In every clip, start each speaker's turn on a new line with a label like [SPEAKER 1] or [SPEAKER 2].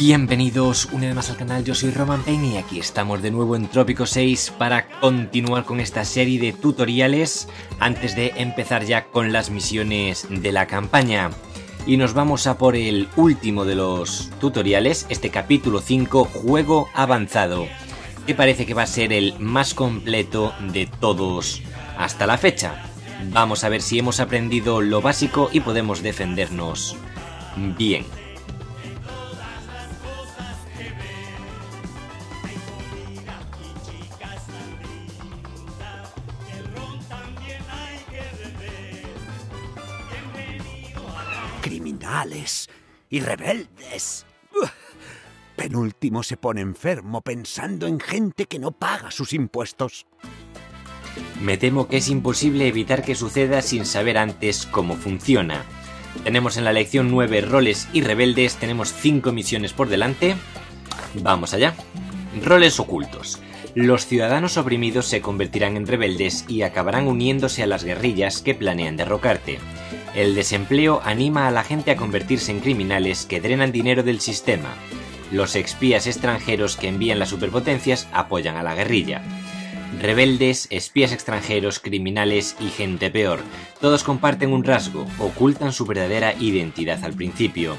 [SPEAKER 1] Bienvenidos una vez más al canal, yo soy Roman Payne y aquí estamos de nuevo en Trópico 6 para continuar con esta serie de tutoriales antes de empezar ya con las misiones de la campaña. Y nos vamos a por el último de los tutoriales, este capítulo 5, Juego Avanzado, que parece que va a ser el más completo de todos hasta la fecha. Vamos a ver si hemos aprendido lo básico y podemos defendernos bien.
[SPEAKER 2] Y rebeldes. Penúltimo se pone enfermo pensando en gente que no paga sus impuestos.
[SPEAKER 1] Me temo que es imposible evitar que suceda sin saber antes cómo funciona. Tenemos en la lección 9 roles y rebeldes, tenemos 5 misiones por delante. Vamos allá. Roles ocultos. Los ciudadanos oprimidos se convertirán en rebeldes y acabarán uniéndose a las guerrillas que planean derrocarte. El desempleo anima a la gente a convertirse en criminales que drenan dinero del sistema. Los espías extranjeros que envían las superpotencias apoyan a la guerrilla. Rebeldes, espías extranjeros, criminales y gente peor. Todos comparten un rasgo, ocultan su verdadera identidad al principio.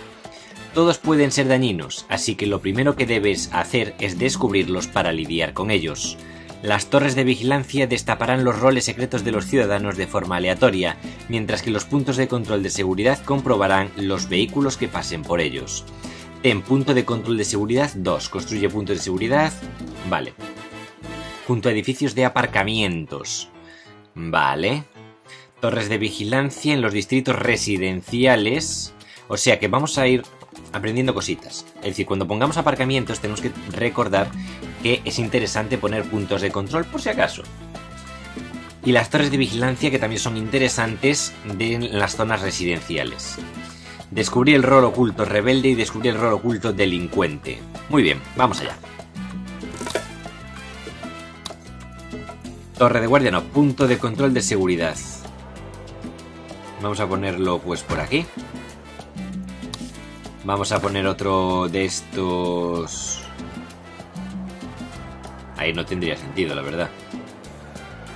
[SPEAKER 1] Todos pueden ser dañinos, así que lo primero que debes hacer es descubrirlos para lidiar con ellos. Las torres de vigilancia destaparán los roles secretos de los ciudadanos de forma aleatoria, mientras que los puntos de control de seguridad comprobarán los vehículos que pasen por ellos. En punto de control de seguridad 2. Construye puntos de seguridad. Vale. Junto a edificios de aparcamientos. Vale. Torres de vigilancia en los distritos residenciales. O sea que vamos a ir aprendiendo cositas. Es decir, cuando pongamos aparcamientos tenemos que recordar que es interesante poner puntos de control por si acaso. Y las torres de vigilancia que también son interesantes de las zonas residenciales. Descubrí el rol oculto rebelde y descubrí el rol oculto delincuente. Muy bien, vamos allá. Torre de guardia, no, punto de control de seguridad. Vamos a ponerlo pues por aquí. Vamos a poner otro de estos... Ahí no tendría sentido, la verdad.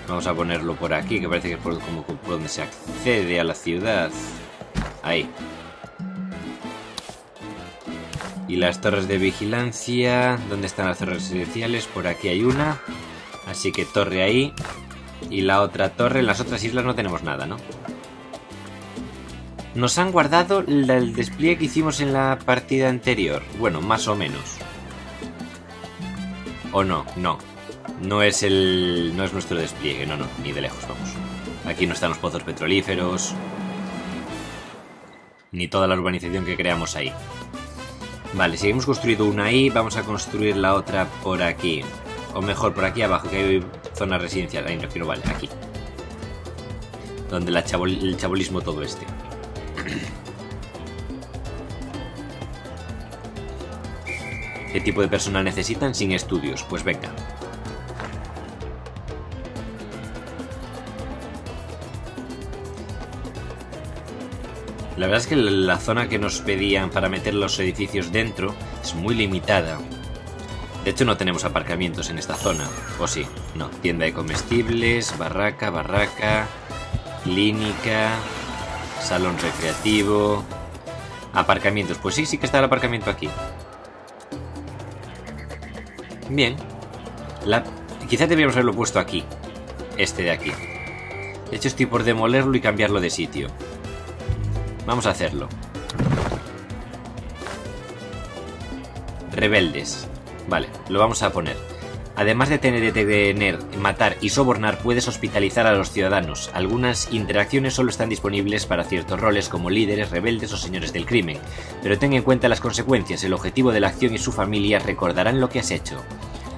[SPEAKER 1] Vamos a ponerlo por aquí, que parece que es por, donde se accede a la ciudad. Ahí. Y las torres de vigilancia. ¿Dónde están las torres residenciales? Por aquí hay una. Así que torre ahí. Y la otra torre. En las otras islas no tenemos nada, ¿no? Nos han guardado el despliegue que hicimos en la partida anterior. Bueno, más o menos. ¿O no? No. No es el. no es nuestro despliegue, no, no, ni de lejos, vamos. Aquí no están los pozos petrolíferos. Ni toda la urbanización que creamos ahí. Vale, si hemos construido una ahí, vamos a construir la otra por aquí. O mejor, por aquí abajo, que hay zona residencial. Ahí no quiero, vale, aquí. Donde el chabolismo todo este. ¿Qué tipo de personal necesitan sin estudios? Pues venga. La verdad es que la zona que nos pedían para meter los edificios dentro es muy limitada. De hecho no tenemos aparcamientos en esta zona. ¿O sí? No. Tienda de comestibles, barraca, barraca, clínica, salón recreativo, aparcamientos. Pues sí, sí que está el aparcamiento aquí. Bien. Quizá deberíamos haberlo puesto aquí. Este de aquí. De hecho estoy por demolerlo y cambiarlo de sitio. Vamos a hacerlo. Rebeldes. Vale, lo vamos a poner. Además de tener, detener, matar y sobornar, puedes hospitalizar a los ciudadanos. Algunas interacciones solo están disponibles para ciertos roles como líderes, rebeldes o señores del crimen. Pero ten en cuenta las consecuencias, el objetivo de la acción y su familia recordarán lo que has hecho.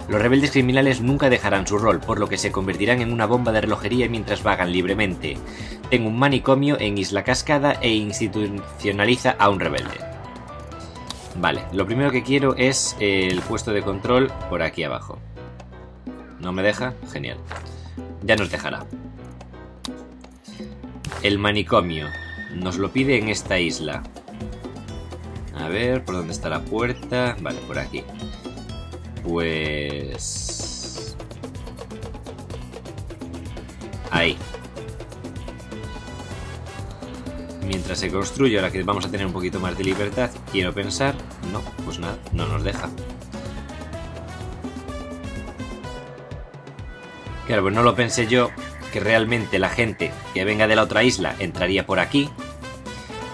[SPEAKER 1] Los rebeldes criminales nunca dejarán su rol, por lo que se convertirán en una bomba de relojería mientras vagan libremente. Ten un manicomio en Isla Cascada e institucionaliza a un rebelde. Vale, lo primero que quiero es el puesto de control por aquí abajo. ¿No me deja? Genial. Ya nos dejará. El manicomio. Nos lo pide en esta isla. A ver, ¿por dónde está la puerta? Vale, por aquí. Pues... Ahí. Mientras se construye, ahora que vamos a tener un poquito más de libertad, quiero pensar... No, pues nada, no nos deja. Claro, pues no lo pensé yo, que realmente la gente que venga de la otra isla entraría por aquí.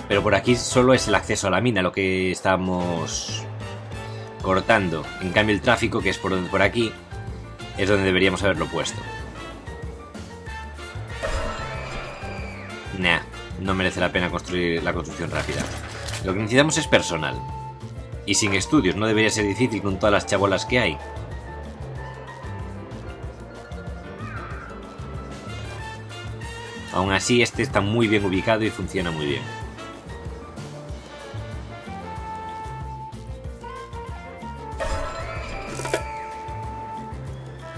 [SPEAKER 1] Pero por aquí solo es el acceso a la mina lo que estamos cortando. En cambio el tráfico, que es por, por aquí, es donde deberíamos haberlo puesto. Nah, no merece la pena construir la construcción rápida. Lo que necesitamos es personal. Y sin estudios, no debería ser difícil con todas las chabolas que hay. Aún así, este está muy bien ubicado y funciona muy bien.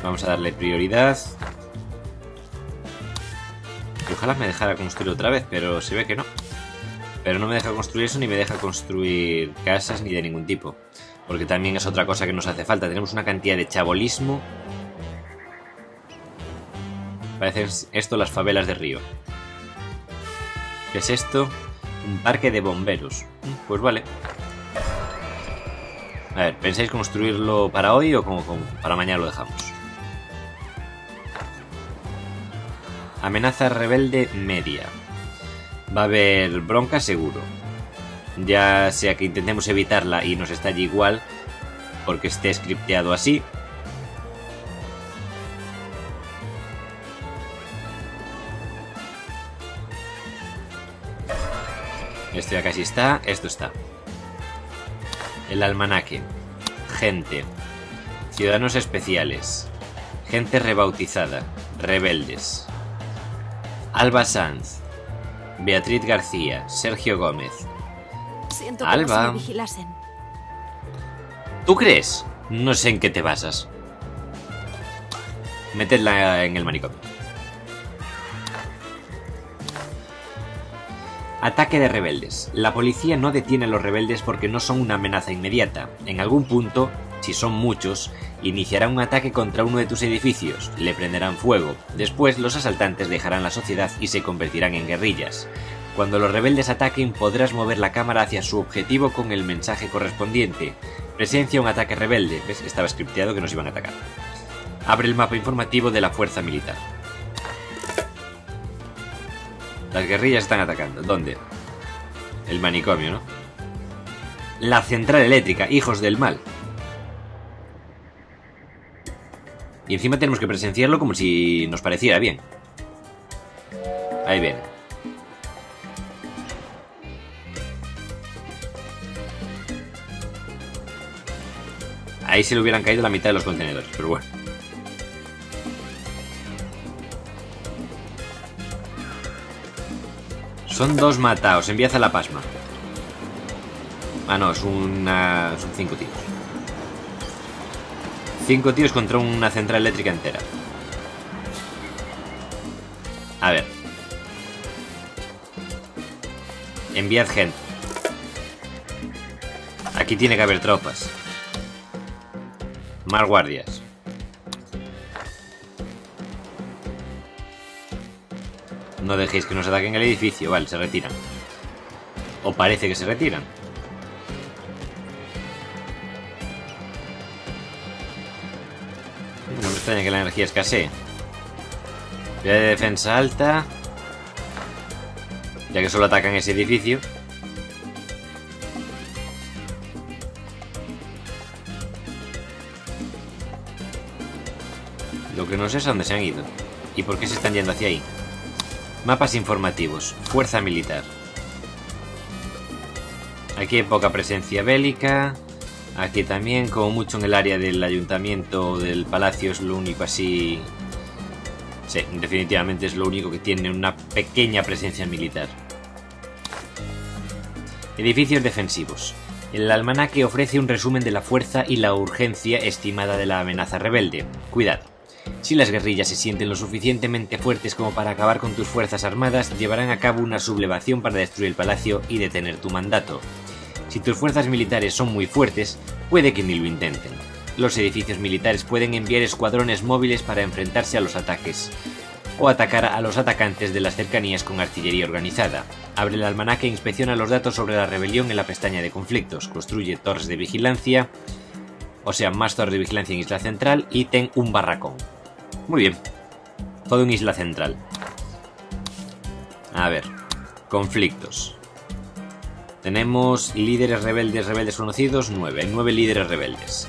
[SPEAKER 1] Vamos a darle prioridad. ojalá me dejara construir otra vez, pero se ve que no. Pero no me deja construir eso ni me deja construir casas ni de ningún tipo. Porque también es otra cosa que nos hace falta. Tenemos una cantidad de chabolismo Parecen esto las favelas de Río. ¿Qué es esto? Un parque de bomberos. Pues vale. A ver, ¿pensáis construirlo para hoy o como, para mañana lo dejamos? Amenaza rebelde media. Va a haber bronca seguro. Ya sea que intentemos evitarla y nos estalle igual, porque esté scripteado así, Esto ya casi está. Esto está. El almanaque. Gente. Ciudadanos especiales. Gente rebautizada. Rebeldes. Alba Sanz. Beatriz García. Sergio Gómez.
[SPEAKER 3] Siento Alba. vigilasen.
[SPEAKER 1] ¿Tú crees? No sé en qué te basas. Metedla en el manicomio. Ataque de rebeldes. La policía no detiene a los rebeldes porque no son una amenaza inmediata. En algún punto, si son muchos, iniciarán un ataque contra uno de tus edificios, le prenderán fuego. Después los asaltantes dejarán la sociedad y se convertirán en guerrillas. Cuando los rebeldes ataquen podrás mover la cámara hacia su objetivo con el mensaje correspondiente. Presencia un ataque rebelde. ¿Ves? Estaba scripteado que nos iban a atacar. Abre el mapa informativo de la fuerza militar. Las guerrillas están atacando. ¿Dónde? El manicomio, ¿no? La central eléctrica, hijos del mal. Y encima tenemos que presenciarlo como si nos pareciera bien. Ahí viene. Ahí se le hubieran caído la mitad de los contenedores, pero bueno. Son dos mataos. Envías a la pasma. Ah, no, es una... Son cinco tíos. Cinco tíos contra una central eléctrica entera. A ver. Enviad gente. Aquí tiene que haber tropas. Más guardias. No dejéis que nos ataquen el edificio. Vale, se retiran. O parece que se retiran. No me extraña que la energía escasee. Vía de defensa alta. Ya que solo atacan ese edificio. Lo que no sé es a dónde se han ido. ¿Y por qué se están yendo hacia ahí? Mapas informativos. Fuerza militar. Aquí hay poca presencia bélica. Aquí también, como mucho en el área del ayuntamiento del palacio, es lo único así... Sí, definitivamente es lo único que tiene una pequeña presencia militar. Edificios defensivos. El almanaque ofrece un resumen de la fuerza y la urgencia estimada de la amenaza rebelde. Cuidado. Si las guerrillas se sienten lo suficientemente fuertes como para acabar con tus fuerzas armadas, llevarán a cabo una sublevación para destruir el palacio y detener tu mandato. Si tus fuerzas militares son muy fuertes, puede que ni lo intenten. Los edificios militares pueden enviar escuadrones móviles para enfrentarse a los ataques, o atacar a los atacantes de las cercanías con artillería organizada. Abre el almanaque e inspecciona los datos sobre la rebelión en la pestaña de conflictos. Construye torres de vigilancia, o sea, más torres de vigilancia en Isla Central y ten un barracón. Muy bien. Todo en Isla Central. A ver. Conflictos. Tenemos líderes rebeldes, rebeldes conocidos, 9. Hay 9 líderes rebeldes.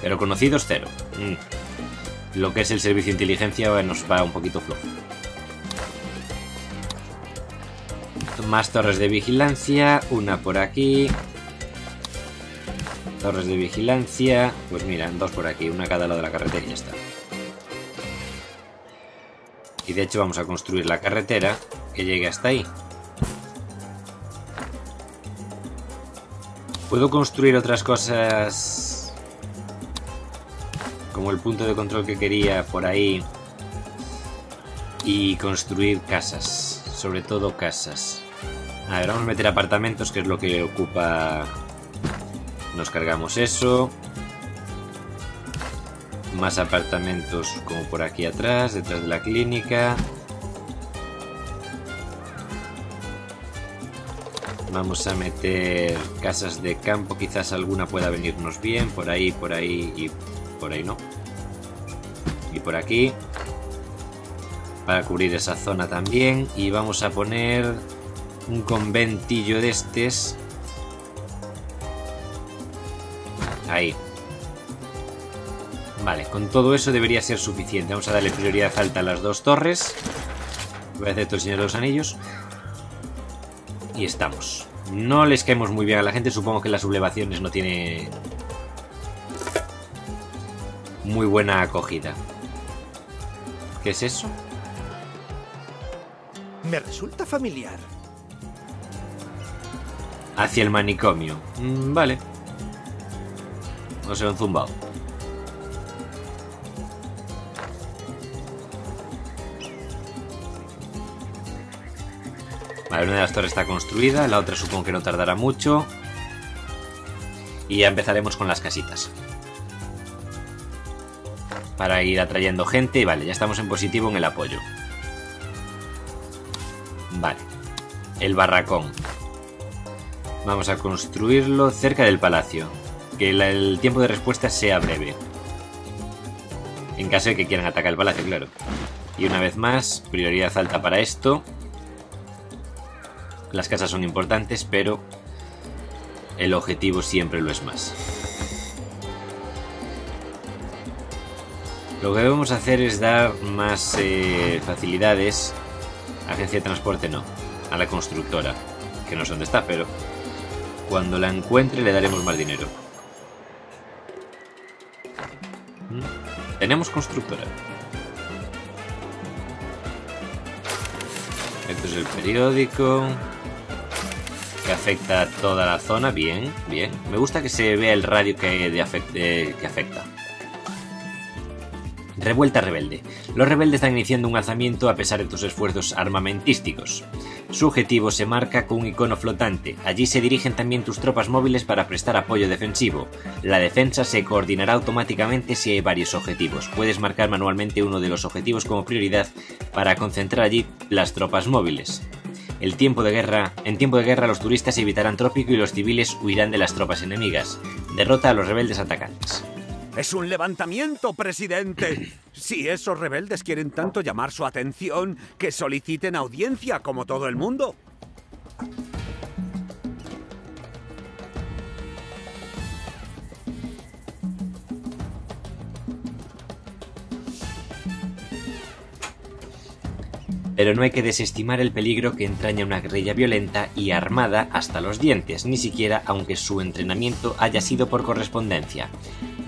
[SPEAKER 1] Pero conocidos, 0. Mm. Lo que es el servicio de inteligencia nos va un poquito flojo. Más torres de vigilancia, una por aquí. Torres de vigilancia, pues mira, dos por aquí, una cada lado de la carretera y ya está. Y de hecho vamos a construir la carretera que llegue hasta ahí. Puedo construir otras cosas como el punto de control que quería por ahí y construir casas, sobre todo casas. A ver, vamos a meter apartamentos, que es lo que ocupa... Nos cargamos eso. Más apartamentos como por aquí atrás, detrás de la clínica. Vamos a meter casas de campo, quizás alguna pueda venirnos bien, por ahí, por ahí y por ahí no. Y por aquí. Para cubrir esa zona también. Y vamos a poner un conventillo de estos. Ahí. Vale, con todo eso debería ser suficiente. Vamos a darle prioridad alta a las dos torres. Voy a hacer todo el Señor de los Anillos. Y estamos. No les caemos muy bien a la gente. Supongo que las sublevaciones no tiene muy buena acogida. ¿Qué es eso?
[SPEAKER 2] Me resulta familiar.
[SPEAKER 1] Hacia el manicomio. Mm, vale. No sé, un zumbao. Vale, una de las torres está construida, la otra supongo que no tardará mucho. Y ya empezaremos con las casitas. Para ir atrayendo gente. Vale, ya estamos en positivo en el apoyo. Vale. El barracón. Vamos a construirlo cerca del palacio. Que el tiempo de respuesta sea breve. En caso de que quieran atacar el palacio, claro. Y una vez más, prioridad alta para esto. Las casas son importantes, pero el objetivo siempre lo es más. Lo que debemos hacer es dar más eh, facilidades. Agencia de transporte no, a la constructora, que no sé dónde está, pero cuando la encuentre le daremos más dinero. ¿Mm? Tenemos constructora. Esto es el periódico que afecta toda la zona. Bien, bien. Me gusta que se vea el radio que, que afecta. Revuelta rebelde. Los rebeldes están iniciando un alzamiento a pesar de tus esfuerzos armamentísticos. Su objetivo se marca con un icono flotante. Allí se dirigen también tus tropas móviles para prestar apoyo defensivo. La defensa se coordinará automáticamente si hay varios objetivos. Puedes marcar manualmente uno de los objetivos como prioridad para concentrar allí las tropas móviles. El tiempo de guerra, en tiempo de guerra los turistas evitarán trópico y los civiles huirán de las tropas enemigas. Derrota a los rebeldes atacantes.
[SPEAKER 2] Es un levantamiento, presidente. Si esos rebeldes quieren tanto llamar su atención, que soliciten audiencia como todo el mundo.
[SPEAKER 1] Pero no hay que desestimar el peligro que entraña una guerrilla violenta y armada hasta los dientes, ni siquiera aunque su entrenamiento haya sido por correspondencia.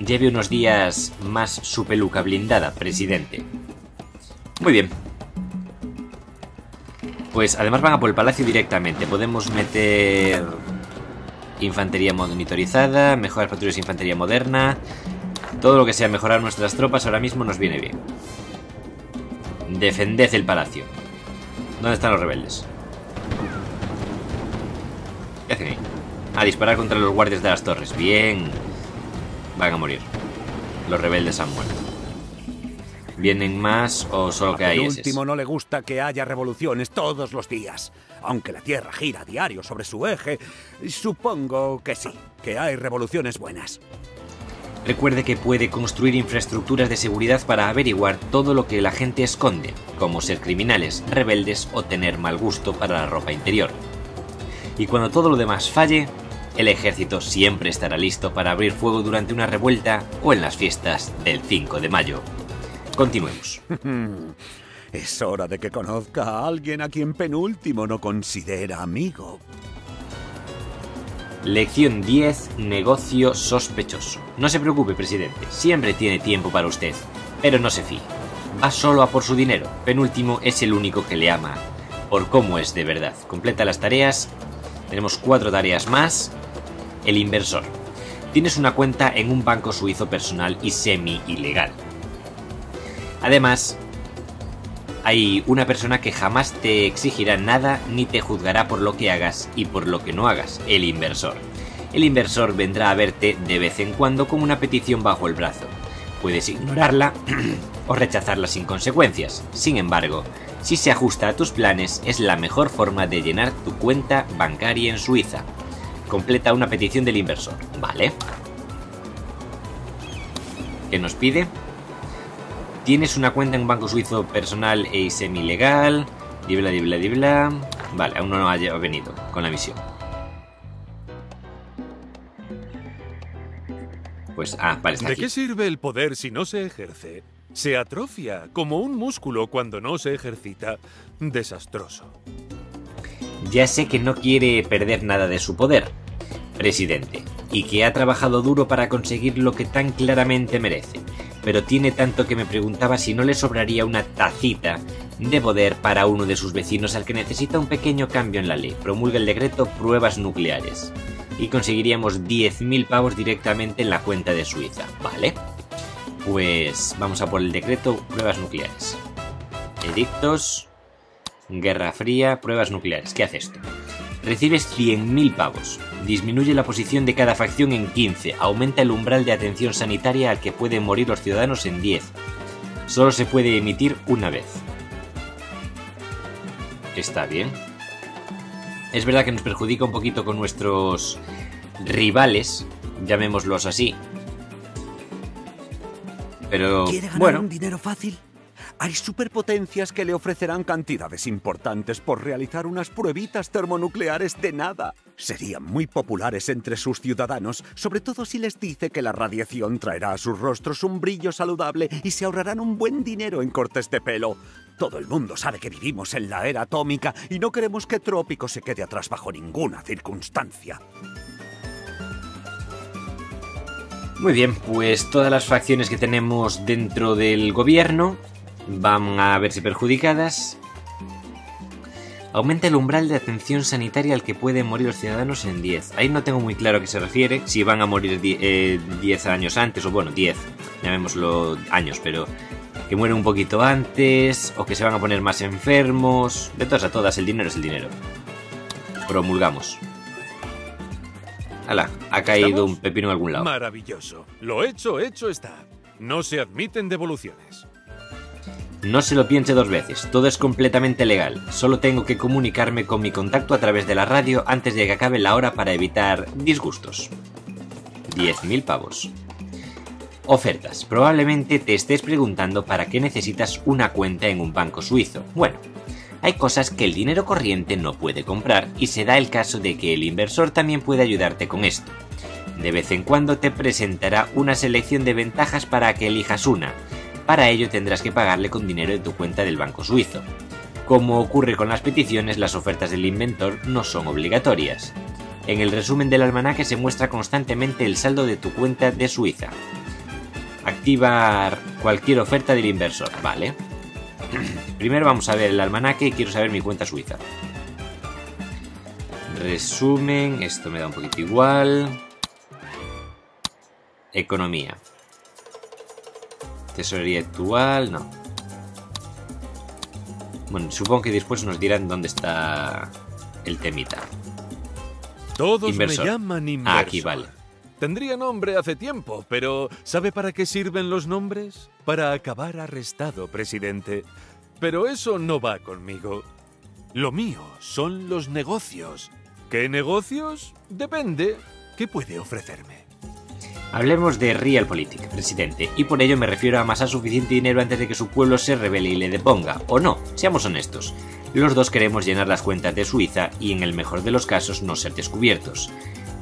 [SPEAKER 1] Lleve unos días más su peluca blindada, presidente. Muy bien. Pues además van a por el palacio directamente. Podemos meter infantería monitorizada, mejorar patrullas de infantería moderna. Todo lo que sea mejorar nuestras tropas ahora mismo nos viene bien. Defended el palacio. ¿Dónde están los rebeldes? ¿Qué hacen ahí? A disparar contra los guardias de las torres. Bien. Van a morir. Los rebeldes han muerto. ¿Vienen más o solo que hay
[SPEAKER 2] El último no le gusta que haya revoluciones todos los días. Aunque la Tierra gira a diario sobre su eje, supongo que sí, que hay revoluciones buenas.
[SPEAKER 1] Recuerde que puede construir infraestructuras de seguridad para averiguar todo lo que la gente esconde, como ser criminales, rebeldes o tener mal gusto para la ropa interior. Y cuando todo lo demás falle, el ejército siempre estará listo para abrir fuego durante una revuelta o en las fiestas del 5 de mayo. Continuemos.
[SPEAKER 2] Es hora de que conozca a alguien a quien penúltimo no considera amigo.
[SPEAKER 1] Lección 10. Negocio sospechoso. No se preocupe, presidente. Siempre tiene tiempo para usted. Pero no se fíe. Va solo a por su dinero. Penúltimo es el único que le ama. Por cómo es de verdad. Completa las tareas. Tenemos cuatro tareas más. El inversor. Tienes una cuenta en un banco suizo personal y semi-ilegal. Además, hay una persona que jamás te exigirá nada ni te juzgará por lo que hagas y por lo que no hagas, el inversor. El inversor vendrá a verte de vez en cuando con una petición bajo el brazo. Puedes ignorarla o rechazarla sin consecuencias. Sin embargo, si se ajusta a tus planes, es la mejor forma de llenar tu cuenta bancaria en Suiza. Completa una petición del inversor, ¿vale? ¿Qué nos pide? Tienes una cuenta en un banco suizo personal e semi-legal. Dibla, dibla, dibla. Vale, aún no ha venido con la misión. Pues, ah, vale, está
[SPEAKER 4] ¿De
[SPEAKER 1] aquí.
[SPEAKER 4] qué sirve el poder si no se ejerce? Se atrofia, como un músculo cuando no se ejercita. Desastroso.
[SPEAKER 1] Ya sé que no quiere perder nada de su poder, presidente, y que ha trabajado duro para conseguir lo que tan claramente merece, pero tiene tanto que me preguntaba si no le sobraría una tacita de poder para uno de sus vecinos al que necesita un pequeño cambio en la ley. Promulga el decreto pruebas nucleares. Y conseguiríamos 10.000 pavos directamente en la cuenta de Suiza, ¿vale? Pues vamos a por el decreto pruebas nucleares. Edictos, Guerra Fría, pruebas nucleares. ¿Qué hace esto? Recibes 100.000 pavos. Disminuye la posición de cada facción en 15. Aumenta el umbral de atención sanitaria al que pueden morir los ciudadanos en 10. Solo se puede emitir una vez. Está bien. Es verdad que nos perjudica un poquito con nuestros rivales, llamémoslos así. Pero
[SPEAKER 2] ¿Quiere ganar
[SPEAKER 1] bueno,
[SPEAKER 2] un dinero fácil? Hay superpotencias que le ofrecerán cantidades importantes por realizar unas pruebitas termonucleares de nada. Serían muy populares entre sus ciudadanos, sobre todo si les dice que la radiación traerá a sus rostros un brillo saludable y se ahorrarán un buen dinero en cortes de pelo. Todo el mundo sabe que vivimos en la era atómica y no queremos que Trópico se quede atrás bajo ninguna circunstancia.
[SPEAKER 1] Muy bien, pues todas las facciones que tenemos dentro del gobierno van a verse perjudicadas. Aumenta el umbral de atención sanitaria al que pueden morir los ciudadanos en 10. Ahí no tengo muy claro a qué se refiere, si van a morir 10 años antes, o bueno, 10, llamémoslo años, pero que mueren un poquito antes, o que se van a poner más enfermos. De todas a todas, el dinero es el dinero. Promulgamos. Ala, ha caído
[SPEAKER 4] ¿Estamos?
[SPEAKER 1] un pepino en algún lado.
[SPEAKER 4] Maravilloso. Lo hecho, hecho está. No se admiten devoluciones.
[SPEAKER 1] No se lo piense dos veces, todo es completamente legal. Solo tengo que comunicarme con mi contacto a través de la radio antes de que acabe la hora para evitar disgustos. 10.000 pavos. Ofertas. Probablemente te estés preguntando para qué necesitas una cuenta en un banco suizo. Bueno, hay cosas que el dinero corriente no puede comprar y se da el caso de que el inversor también puede ayudarte con esto. De vez en cuando te presentará una selección de ventajas para que elijas una. Para ello tendrás que pagarle con dinero de tu cuenta del banco suizo. Como ocurre con las peticiones, las ofertas del inventor no son obligatorias. En el resumen del almanaque se muestra constantemente el saldo de tu cuenta de Suiza. Activar cualquier oferta del inversor, ¿vale? Primero vamos a ver el almanaque y quiero saber mi cuenta suiza. Resumen, esto me da un poquito igual. Economía. Tesorería actual, no. Bueno, supongo que después nos dirán dónde está el temita.
[SPEAKER 4] Todos
[SPEAKER 1] Inversor.
[SPEAKER 4] me llaman inversor.
[SPEAKER 1] Ah, aquí vale.
[SPEAKER 4] Tendría nombre hace tiempo, pero ¿sabe para qué sirven los nombres? Para acabar arrestado, presidente. Pero eso no va conmigo. Lo mío son los negocios. ¿Qué negocios? Depende. ¿Qué puede ofrecerme?
[SPEAKER 1] Hablemos de Realpolitik, presidente, y por ello me refiero a amasar suficiente dinero antes de que su pueblo se revele y le deponga, o no, seamos honestos. Los dos queremos llenar las cuentas de Suiza y en el mejor de los casos no ser descubiertos.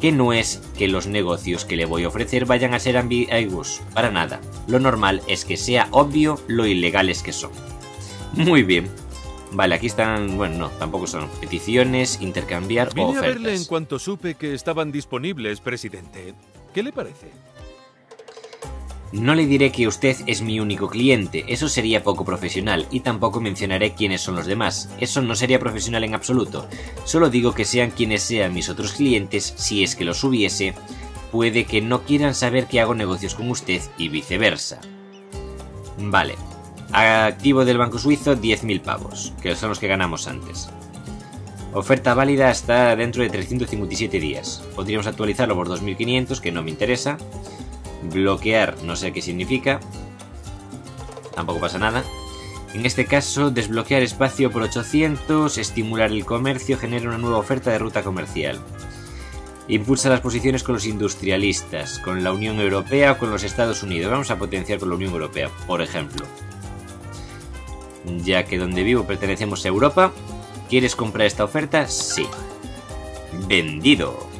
[SPEAKER 1] Que no es que los negocios que le voy a ofrecer vayan a ser ambiguos, para nada. Lo normal es que sea obvio lo ilegales que son. Muy bien. Vale, aquí están, bueno, no, tampoco son peticiones, intercambiar o
[SPEAKER 4] Vine a
[SPEAKER 1] ofertas.
[SPEAKER 4] verle en cuanto supe que estaban disponibles, presidente. ¿Qué le parece?
[SPEAKER 1] No le diré que usted es mi único cliente, eso sería poco profesional, y tampoco mencionaré quiénes son los demás, eso no sería profesional en absoluto. Solo digo que sean quienes sean mis otros clientes, si es que los hubiese, puede que no quieran saber que hago negocios con usted y viceversa. Vale. Activo del Banco Suizo 10.000 pavos, que son los que ganamos antes. Oferta válida hasta dentro de 357 días. Podríamos actualizarlo por 2.500, que no me interesa. Bloquear, no sé qué significa. Tampoco pasa nada. En este caso, desbloquear espacio por 800, estimular el comercio, genera una nueva oferta de ruta comercial. Impulsa las posiciones con los industrialistas, con la Unión Europea o con los Estados Unidos. Vamos a potenciar con la Unión Europea, por ejemplo. Ya que donde vivo pertenecemos a Europa, ¿quieres comprar esta oferta? Sí. Vendido.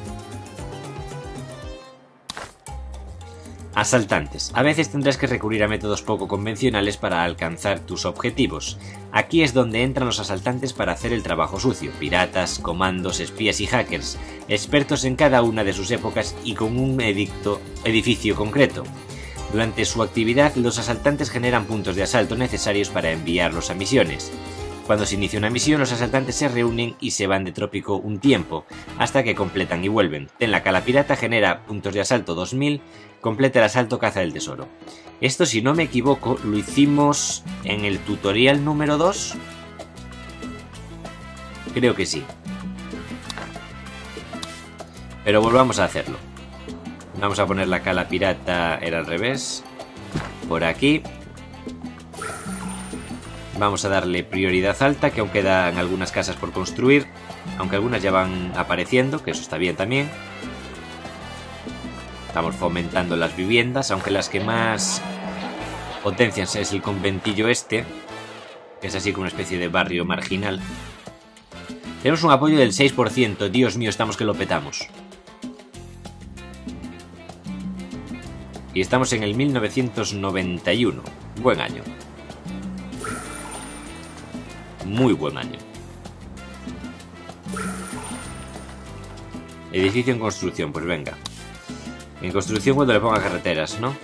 [SPEAKER 1] Asaltantes. A veces tendrás que recurrir a métodos poco convencionales para alcanzar tus objetivos. Aquí es donde entran los asaltantes para hacer el trabajo sucio. Piratas, comandos, espías y hackers, expertos en cada una de sus épocas y con un edicto, edificio concreto. Durante su actividad, los asaltantes generan puntos de asalto necesarios para enviarlos a misiones. Cuando se inicia una misión, los asaltantes se reúnen y se van de trópico un tiempo, hasta que completan y vuelven. En la cala pirata genera puntos de asalto 2000, completa el asalto caza del tesoro. Esto, si no me equivoco, lo hicimos en el tutorial número 2. Creo que sí. Pero volvamos a hacerlo. Vamos a poner la cala pirata, era al revés. Por aquí. Vamos a darle prioridad alta, que aún quedan algunas casas por construir. Aunque algunas ya van apareciendo, que eso está bien también. Estamos fomentando las viviendas, aunque las que más potencian es el conventillo este, que es así como una especie de barrio marginal. Tenemos un apoyo del 6%, Dios mío, estamos que lo petamos. Y estamos en el 1991, buen año. Muy buen año. Edificio en construcción, pues venga. En construcción cuando le ponga carreteras, ¿no?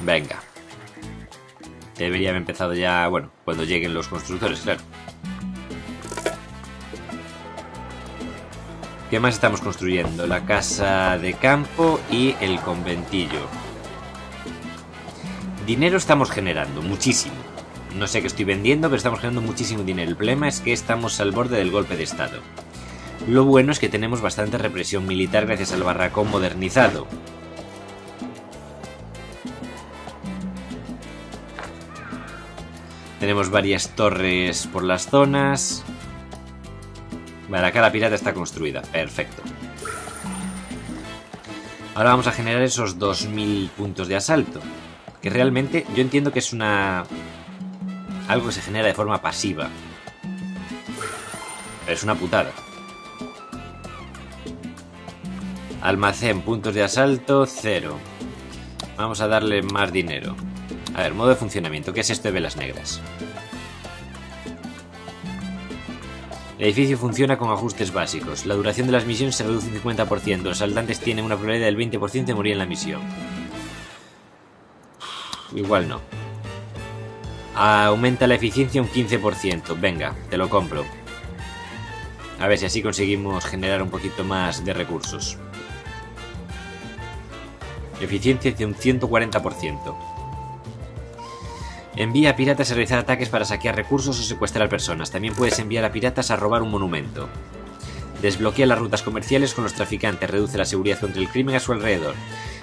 [SPEAKER 1] Venga. Debería haber empezado ya, bueno, cuando lleguen los constructores, claro. ¿Qué más estamos construyendo? La casa de campo y el conventillo. Dinero estamos generando, muchísimo. No sé qué estoy vendiendo, pero estamos generando muchísimo dinero. El problema es que estamos al borde del golpe de Estado. Lo bueno es que tenemos bastante represión militar gracias al barracón modernizado. Tenemos varias torres por las zonas. Vale, acá la pirata está construida. Perfecto. Ahora vamos a generar esos 2000 puntos de asalto. Que realmente yo entiendo que es una... Algo que se genera de forma pasiva. Pero es una putada. Almacén, puntos de asalto, cero. Vamos a darle más dinero. A ver, modo de funcionamiento. ¿Qué es esto de velas negras? El edificio funciona con ajustes básicos. La duración de las misiones se reduce un 50%. Los asaltantes tienen una probabilidad del 20% de morir en la misión. Igual no. Aumenta la eficiencia un 15%. Venga, te lo compro. A ver si así conseguimos generar un poquito más de recursos. Eficiencia de un 140%. Envía a piratas a realizar ataques para saquear recursos o secuestrar personas. También puedes enviar a piratas a robar un monumento. Desbloquea las rutas comerciales con los traficantes, reduce la seguridad contra el crimen a su alrededor.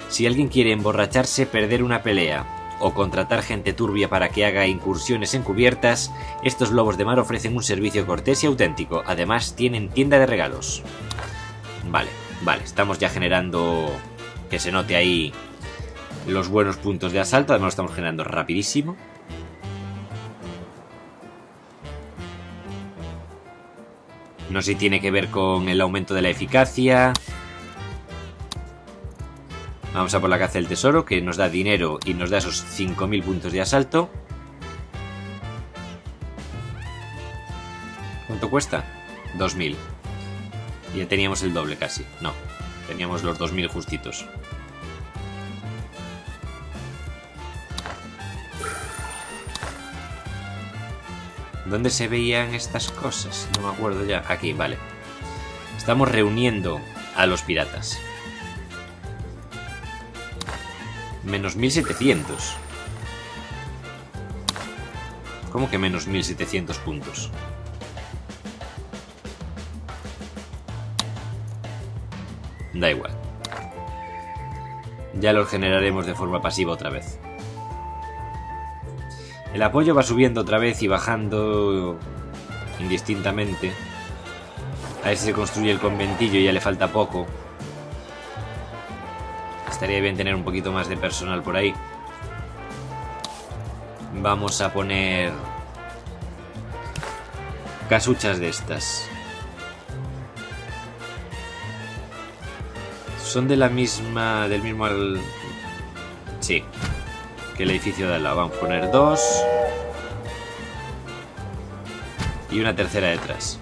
[SPEAKER 1] Si alguien quiere emborracharse, perder una pelea o contratar gente turbia para que haga incursiones encubiertas, estos lobos de mar ofrecen un servicio cortés y auténtico. Además, tienen tienda de regalos. Vale, vale, estamos ya generando que se note ahí los buenos puntos de asalto. Además, lo estamos generando rapidísimo. No sé si tiene que ver con el aumento de la eficacia. Vamos a por la caza del tesoro, que nos da dinero y nos da esos 5.000 puntos de asalto. ¿Cuánto cuesta? 2.000. Ya teníamos el doble casi. No, teníamos los 2.000 justitos. ¿Dónde se veían estas cosas? No me acuerdo ya. Aquí, vale. Estamos reuniendo a los piratas. Menos 1700. ¿Cómo que menos 1700 puntos? Da igual. Ya los generaremos de forma pasiva otra vez. El apoyo va subiendo otra vez y bajando indistintamente. A ver si se construye el conventillo y ya le falta poco. Estaría bien tener un poquito más de personal por ahí. Vamos a poner casuchas de estas. Son de la misma... del mismo... Sí, el edificio de al lado. Vamos a poner dos. Y una tercera detrás.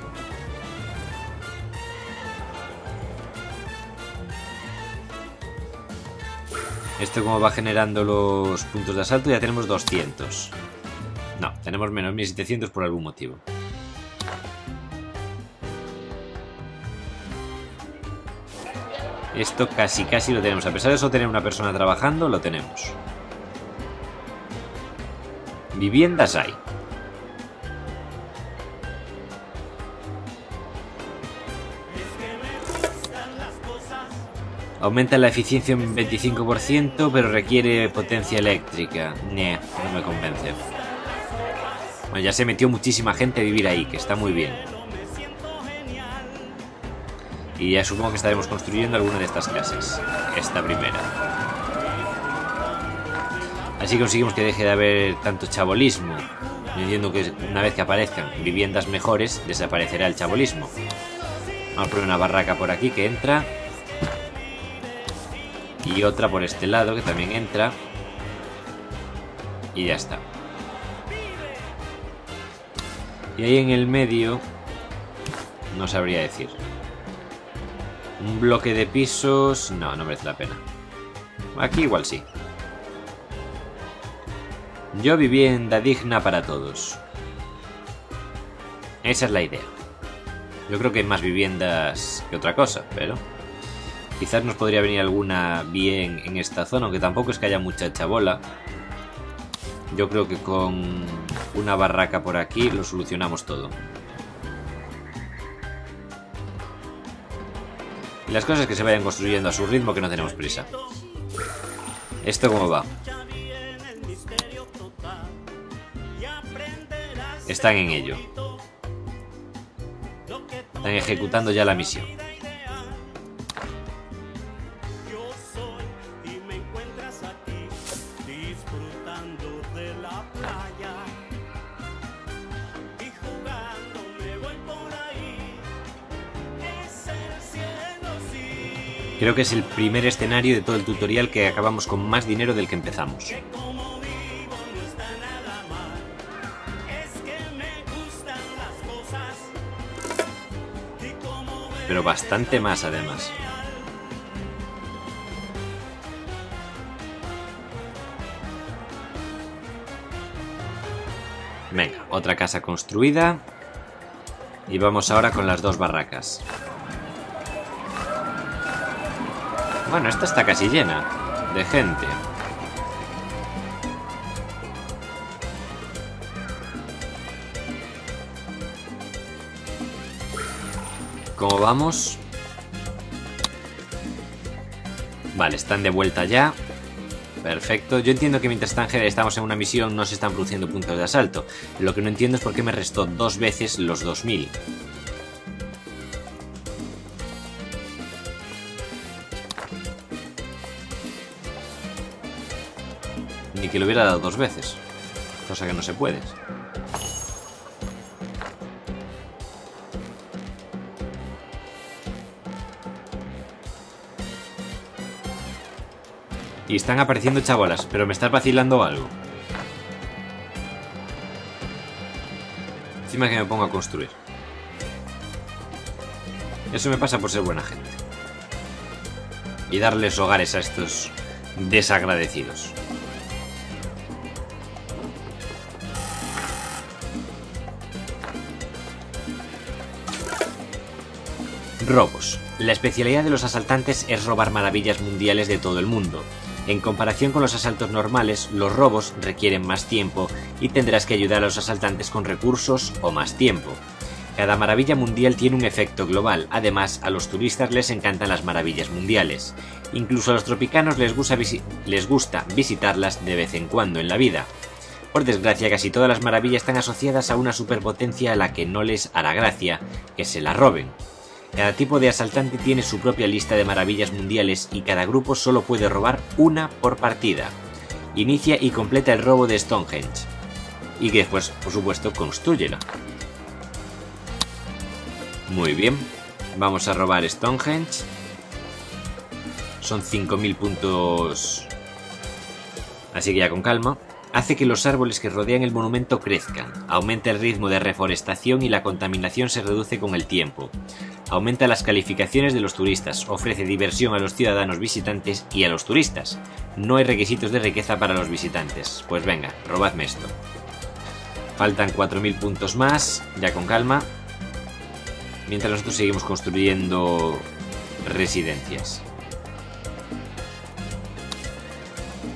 [SPEAKER 1] Esto como va generando los puntos de asalto ya tenemos 200. No, tenemos menos 1700 por algún motivo. Esto casi casi lo tenemos. A pesar de eso tener una persona trabajando, lo tenemos. Viviendas hay. Aumenta la eficiencia un 25%, pero requiere potencia eléctrica. Nee, no me convence. Bueno, ya se metió muchísima gente a vivir ahí, que está muy bien. Y ya supongo que estaremos construyendo alguna de estas casas. Esta primera. Así conseguimos que deje de haber tanto chabolismo. Entiendo que una vez que aparezcan viviendas mejores, desaparecerá el chabolismo. Vamos a poner una barraca por aquí que entra. Y otra por este lado que también entra. Y ya está. Y ahí en el medio... No sabría decir. Un bloque de pisos... No, no merece la pena. Aquí igual sí. Yo vivienda digna para todos. Esa es la idea. Yo creo que hay más viviendas que otra cosa, pero... Quizás nos podría venir alguna bien en esta zona, aunque tampoco es que haya mucha chabola. Yo creo que con una barraca por aquí lo solucionamos todo. Y las cosas que se vayan construyendo a su ritmo, que no tenemos prisa. ¿Esto cómo va? Están en ello. Están ejecutando ya la misión. Creo que es el primer escenario de todo el tutorial que acabamos con más dinero del que empezamos. Pero bastante más además. Venga, otra casa construida. Y vamos ahora con las dos barracas. Bueno, esta está casi llena de gente. ¿Cómo vamos? Vale, están de vuelta ya. Perfecto. Yo entiendo que mientras estamos en una misión no se están produciendo puntos de asalto. Lo que no entiendo es por qué me restó dos veces los 2000. Ni que lo hubiera dado dos veces. Cosa que no se puede. Y están apareciendo chabolas, pero me estás vacilando algo. Encima que me pongo a construir. Eso me pasa por ser buena gente. Y darles hogares a estos desagradecidos. Robos. La especialidad de los asaltantes es robar maravillas mundiales de todo el mundo. En comparación con los asaltos normales, los robos requieren más tiempo y tendrás que ayudar a los asaltantes con recursos o más tiempo. Cada maravilla mundial tiene un efecto global, además a los turistas les encantan las maravillas mundiales. Incluso a los tropicanos les gusta, les gusta visitarlas de vez en cuando en la vida. Por desgracia, casi todas las maravillas están asociadas a una superpotencia a la que no les hará gracia que se la roben. Cada tipo de asaltante tiene su propia lista de maravillas mundiales y cada grupo solo puede robar una por partida. Inicia y completa el robo de Stonehenge. Y después, por supuesto, construyelo. Muy bien. Vamos a robar Stonehenge. Son 5.000 puntos... Así que ya con calma hace que los árboles que rodean el monumento crezcan, aumenta el ritmo de reforestación y la contaminación se reduce con el tiempo. Aumenta las calificaciones de los turistas, ofrece diversión a los ciudadanos visitantes y a los turistas. No hay requisitos de riqueza para los visitantes. Pues venga, robadme esto. Faltan 4.000 puntos más, ya con calma. Mientras nosotros seguimos construyendo residencias.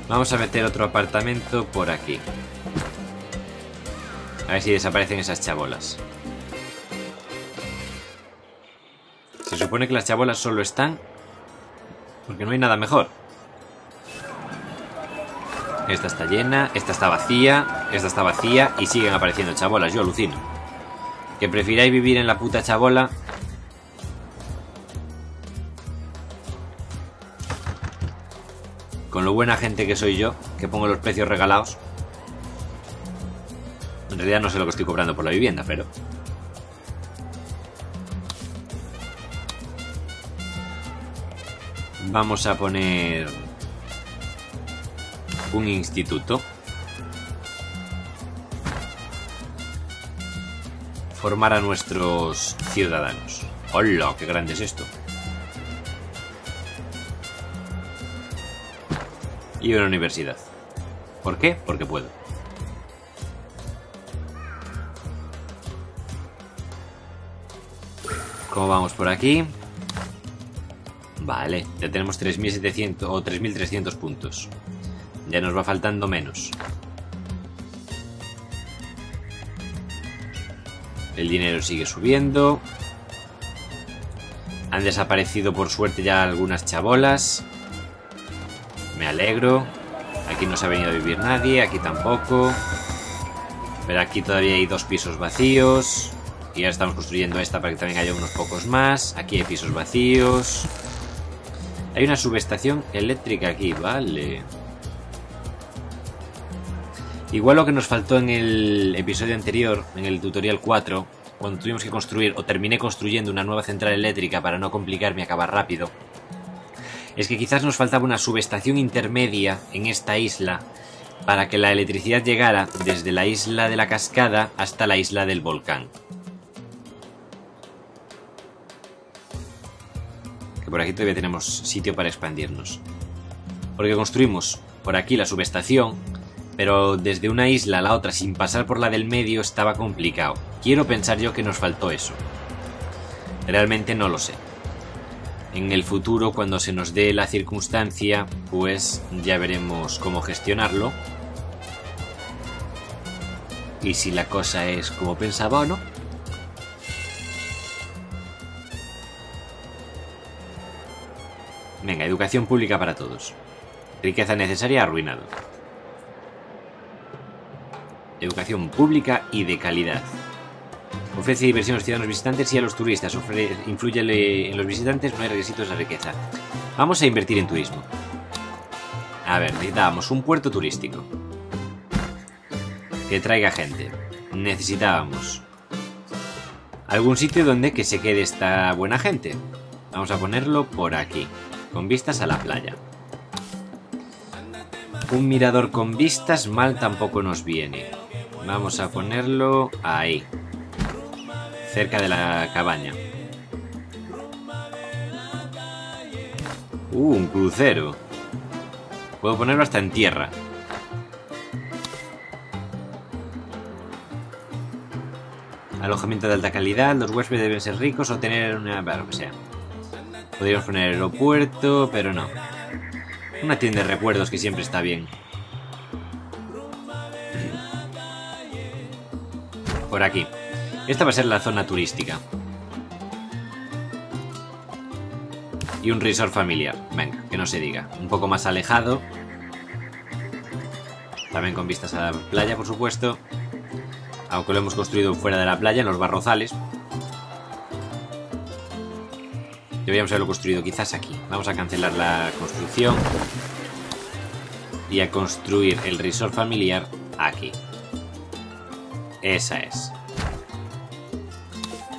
[SPEAKER 1] Vamos a meter otro apartamento por aquí. A ver si desaparecen esas chabolas. Se supone que las chabolas solo están porque no hay nada mejor. Esta está llena, esta está vacía, esta está vacía y siguen apareciendo chabolas. Yo alucino. Que prefiráis vivir en la puta chabola Con lo buena gente que soy yo, que pongo los precios regalados. En realidad no sé lo que estoy cobrando por la vivienda, pero... Vamos a poner... Un instituto. Formar a nuestros ciudadanos. ¡Hola! ¡Qué grande es esto! y una universidad. ¿Por qué? Porque puedo. ¿Cómo vamos por aquí? Vale, ya tenemos 3.700 o 3.300 puntos. Ya nos va faltando menos. El dinero sigue subiendo. Han desaparecido por suerte ya algunas chabolas. Me alegro. Aquí no se ha venido a vivir nadie, aquí tampoco. Pero aquí todavía hay dos pisos vacíos. Y ya estamos construyendo esta para que también haya unos pocos más. Aquí hay pisos vacíos. Hay una subestación eléctrica aquí, vale. Igual lo que nos faltó en el episodio anterior, en el tutorial 4, cuando tuvimos que construir o terminé construyendo una nueva central eléctrica para no complicarme y acabar rápido es que quizás nos faltaba una subestación intermedia en esta isla para que la electricidad llegara desde la isla de la cascada hasta la isla del volcán. Por aquí todavía tenemos sitio para expandirnos. Porque construimos por aquí la subestación, pero desde una isla a la otra sin pasar por la del medio estaba complicado. Quiero pensar yo que nos faltó eso. Realmente no lo sé en el futuro, cuando se nos dé la circunstancia, pues ya veremos cómo gestionarlo. Y si la cosa es como pensaba o no. Educación pública para todos. Riqueza necesaria arruinado. Educación pública y de calidad. Ofrece diversión a los ciudadanos visitantes y a los turistas. influye en los visitantes, no hay requisitos de riqueza. Vamos a invertir en turismo. A ver, necesitábamos un puerto turístico. Que traiga gente. Necesitábamos algún sitio donde que se quede esta buena gente. Vamos a ponerlo por aquí, con vistas a la playa. Un mirador con vistas mal tampoco nos viene. Vamos a ponerlo ahí cerca de la cabaña. Uh, un crucero. Puedo ponerlo hasta en tierra. Alojamiento de alta calidad, los huéspedes deben ser ricos o tener una... lo que sea. Podríamos poner aeropuerto, pero no. Una tienda de recuerdos que siempre está bien. Por aquí. Esta va a ser la zona turística. Y un resort familiar. Venga, que no se diga. Un poco más alejado. También con vistas a la playa, por supuesto. Aunque lo hemos construido fuera de la playa, en los barrozales. Deberíamos haberlo construido quizás aquí. Vamos a cancelar la construcción. Y a construir el resort familiar aquí. Esa es.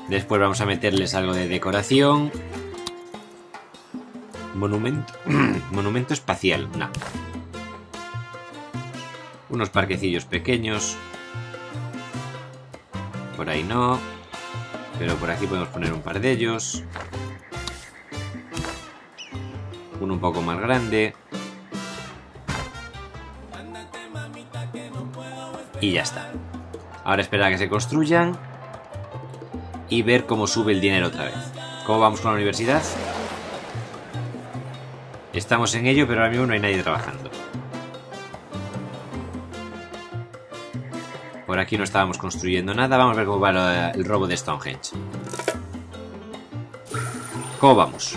[SPEAKER 1] Después vamos a meterles algo de decoración. Monumento. Monumento espacial. No. Unos parquecillos pequeños. Por ahí no. Pero por aquí podemos poner un par de ellos. Un poco más grande. Y ya está. Ahora esperar a que se construyan y ver cómo sube el dinero otra vez. ¿Cómo vamos con la universidad? Estamos en ello, pero ahora mismo no hay nadie trabajando. Por aquí no estábamos construyendo nada. Vamos a ver cómo va el robo de Stonehenge. ¿Cómo vamos?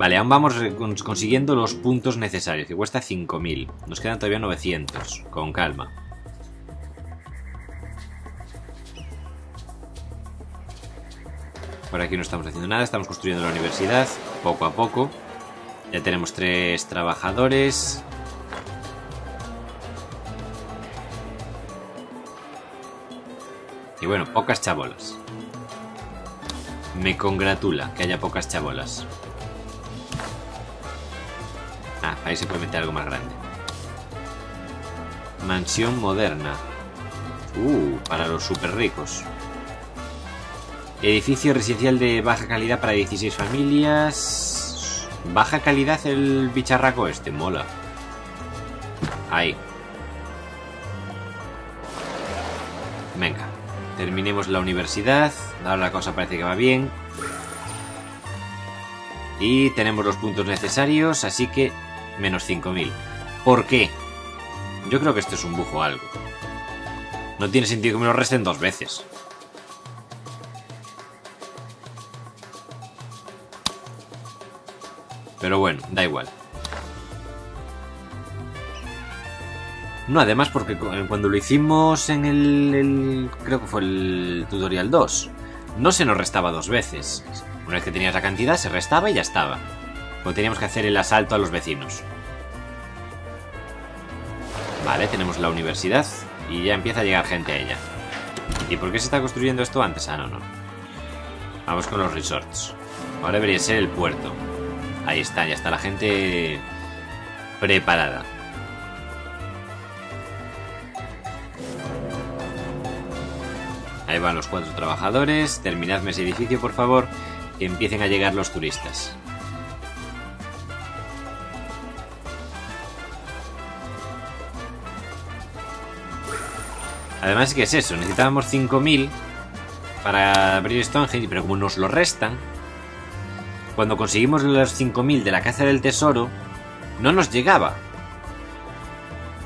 [SPEAKER 1] Vale, aún vamos consiguiendo los puntos necesarios, que cuesta 5.000. Nos quedan todavía 900, con calma. Por aquí no estamos haciendo nada, estamos construyendo la universidad poco a poco. Ya tenemos tres trabajadores. Y bueno, pocas chabolas. Me congratula que haya pocas chabolas. Ah, ahí se puede meter algo más grande. Mansión moderna. Uh, para los super ricos. Edificio residencial de baja calidad para 16 familias. Baja calidad el bicharraco este, mola. Ahí. Venga, terminemos la universidad. Ahora la cosa parece que va bien. Y tenemos los puntos necesarios, así que menos 5.000. ¿Por qué? Yo creo que esto es un bujo algo. No tiene sentido que me lo resten dos veces. Pero bueno, da igual. No, además porque cuando lo hicimos en el, Creo que fue el tutorial 2. No se nos restaba dos veces. Una vez que tenías la cantidad, se restaba y ya estaba. Pues teníamos que hacer el asalto a los vecinos. Vale, tenemos la universidad. Y ya empieza a llegar gente a ella. ¿Y por qué se está construyendo esto antes? Ah, no, no. Vamos con los resorts. Ahora debería ser el puerto. Ahí está, ya está la gente preparada. Ahí van los cuatro trabajadores. Terminadme ese edificio, por favor. Que empiecen a llegar los turistas. Además, ¿qué es eso? Necesitábamos 5.000 para abrir Stonehenge, pero como nos lo restan, cuando conseguimos los 5.000 de la caza del tesoro, no nos llegaba.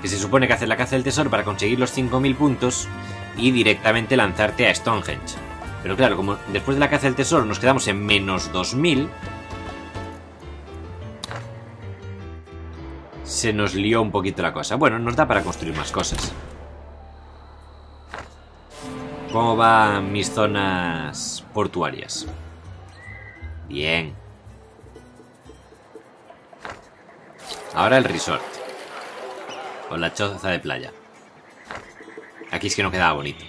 [SPEAKER 1] Que se supone que hacer la caza del tesoro para conseguir los 5.000 puntos y directamente lanzarte a Stonehenge. Pero claro, como después de la caza del tesoro nos quedamos en menos 2.000, se nos lió un poquito la cosa. Bueno, nos da para construir más cosas. ¿Cómo van mis zonas portuarias? Bien. Ahora el resort. Con la choza de playa. Aquí es que no quedaba bonito.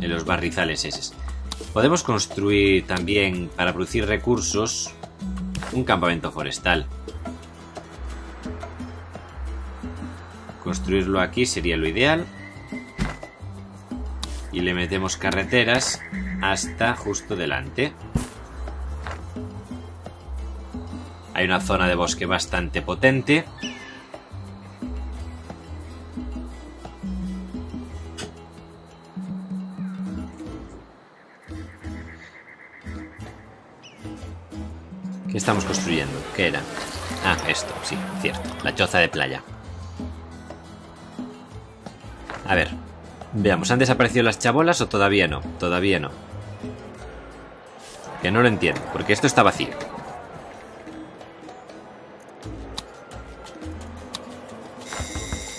[SPEAKER 1] En los barrizales esos. Podemos construir también, para producir recursos, un campamento forestal. Construirlo aquí sería lo ideal. Y le metemos carreteras hasta justo delante. Hay una zona de bosque bastante potente. ¿Qué estamos construyendo? ¿Qué era? Ah, esto, sí, cierto. La choza de playa. A ver. Veamos, ¿han desaparecido las chabolas o todavía no? Todavía no. Que no lo entiendo, porque esto está vacío.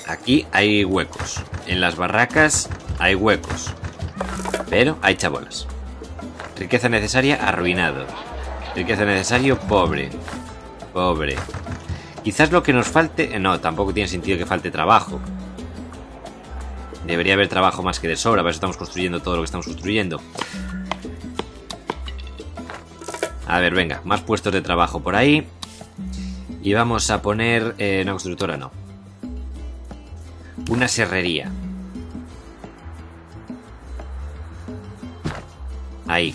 [SPEAKER 1] Aquí hay huecos. En las barracas hay huecos. Pero hay chabolas. Riqueza necesaria, arruinado. Riqueza necesario, pobre. Pobre. Quizás lo que nos falte... Eh, no, tampoco tiene sentido que falte trabajo. Debería haber trabajo más que de sobra, para eso estamos construyendo todo lo que estamos construyendo. A ver, venga, más puestos de trabajo por ahí. Y vamos a poner... Eh, una constructora no. Una serrería. Ahí.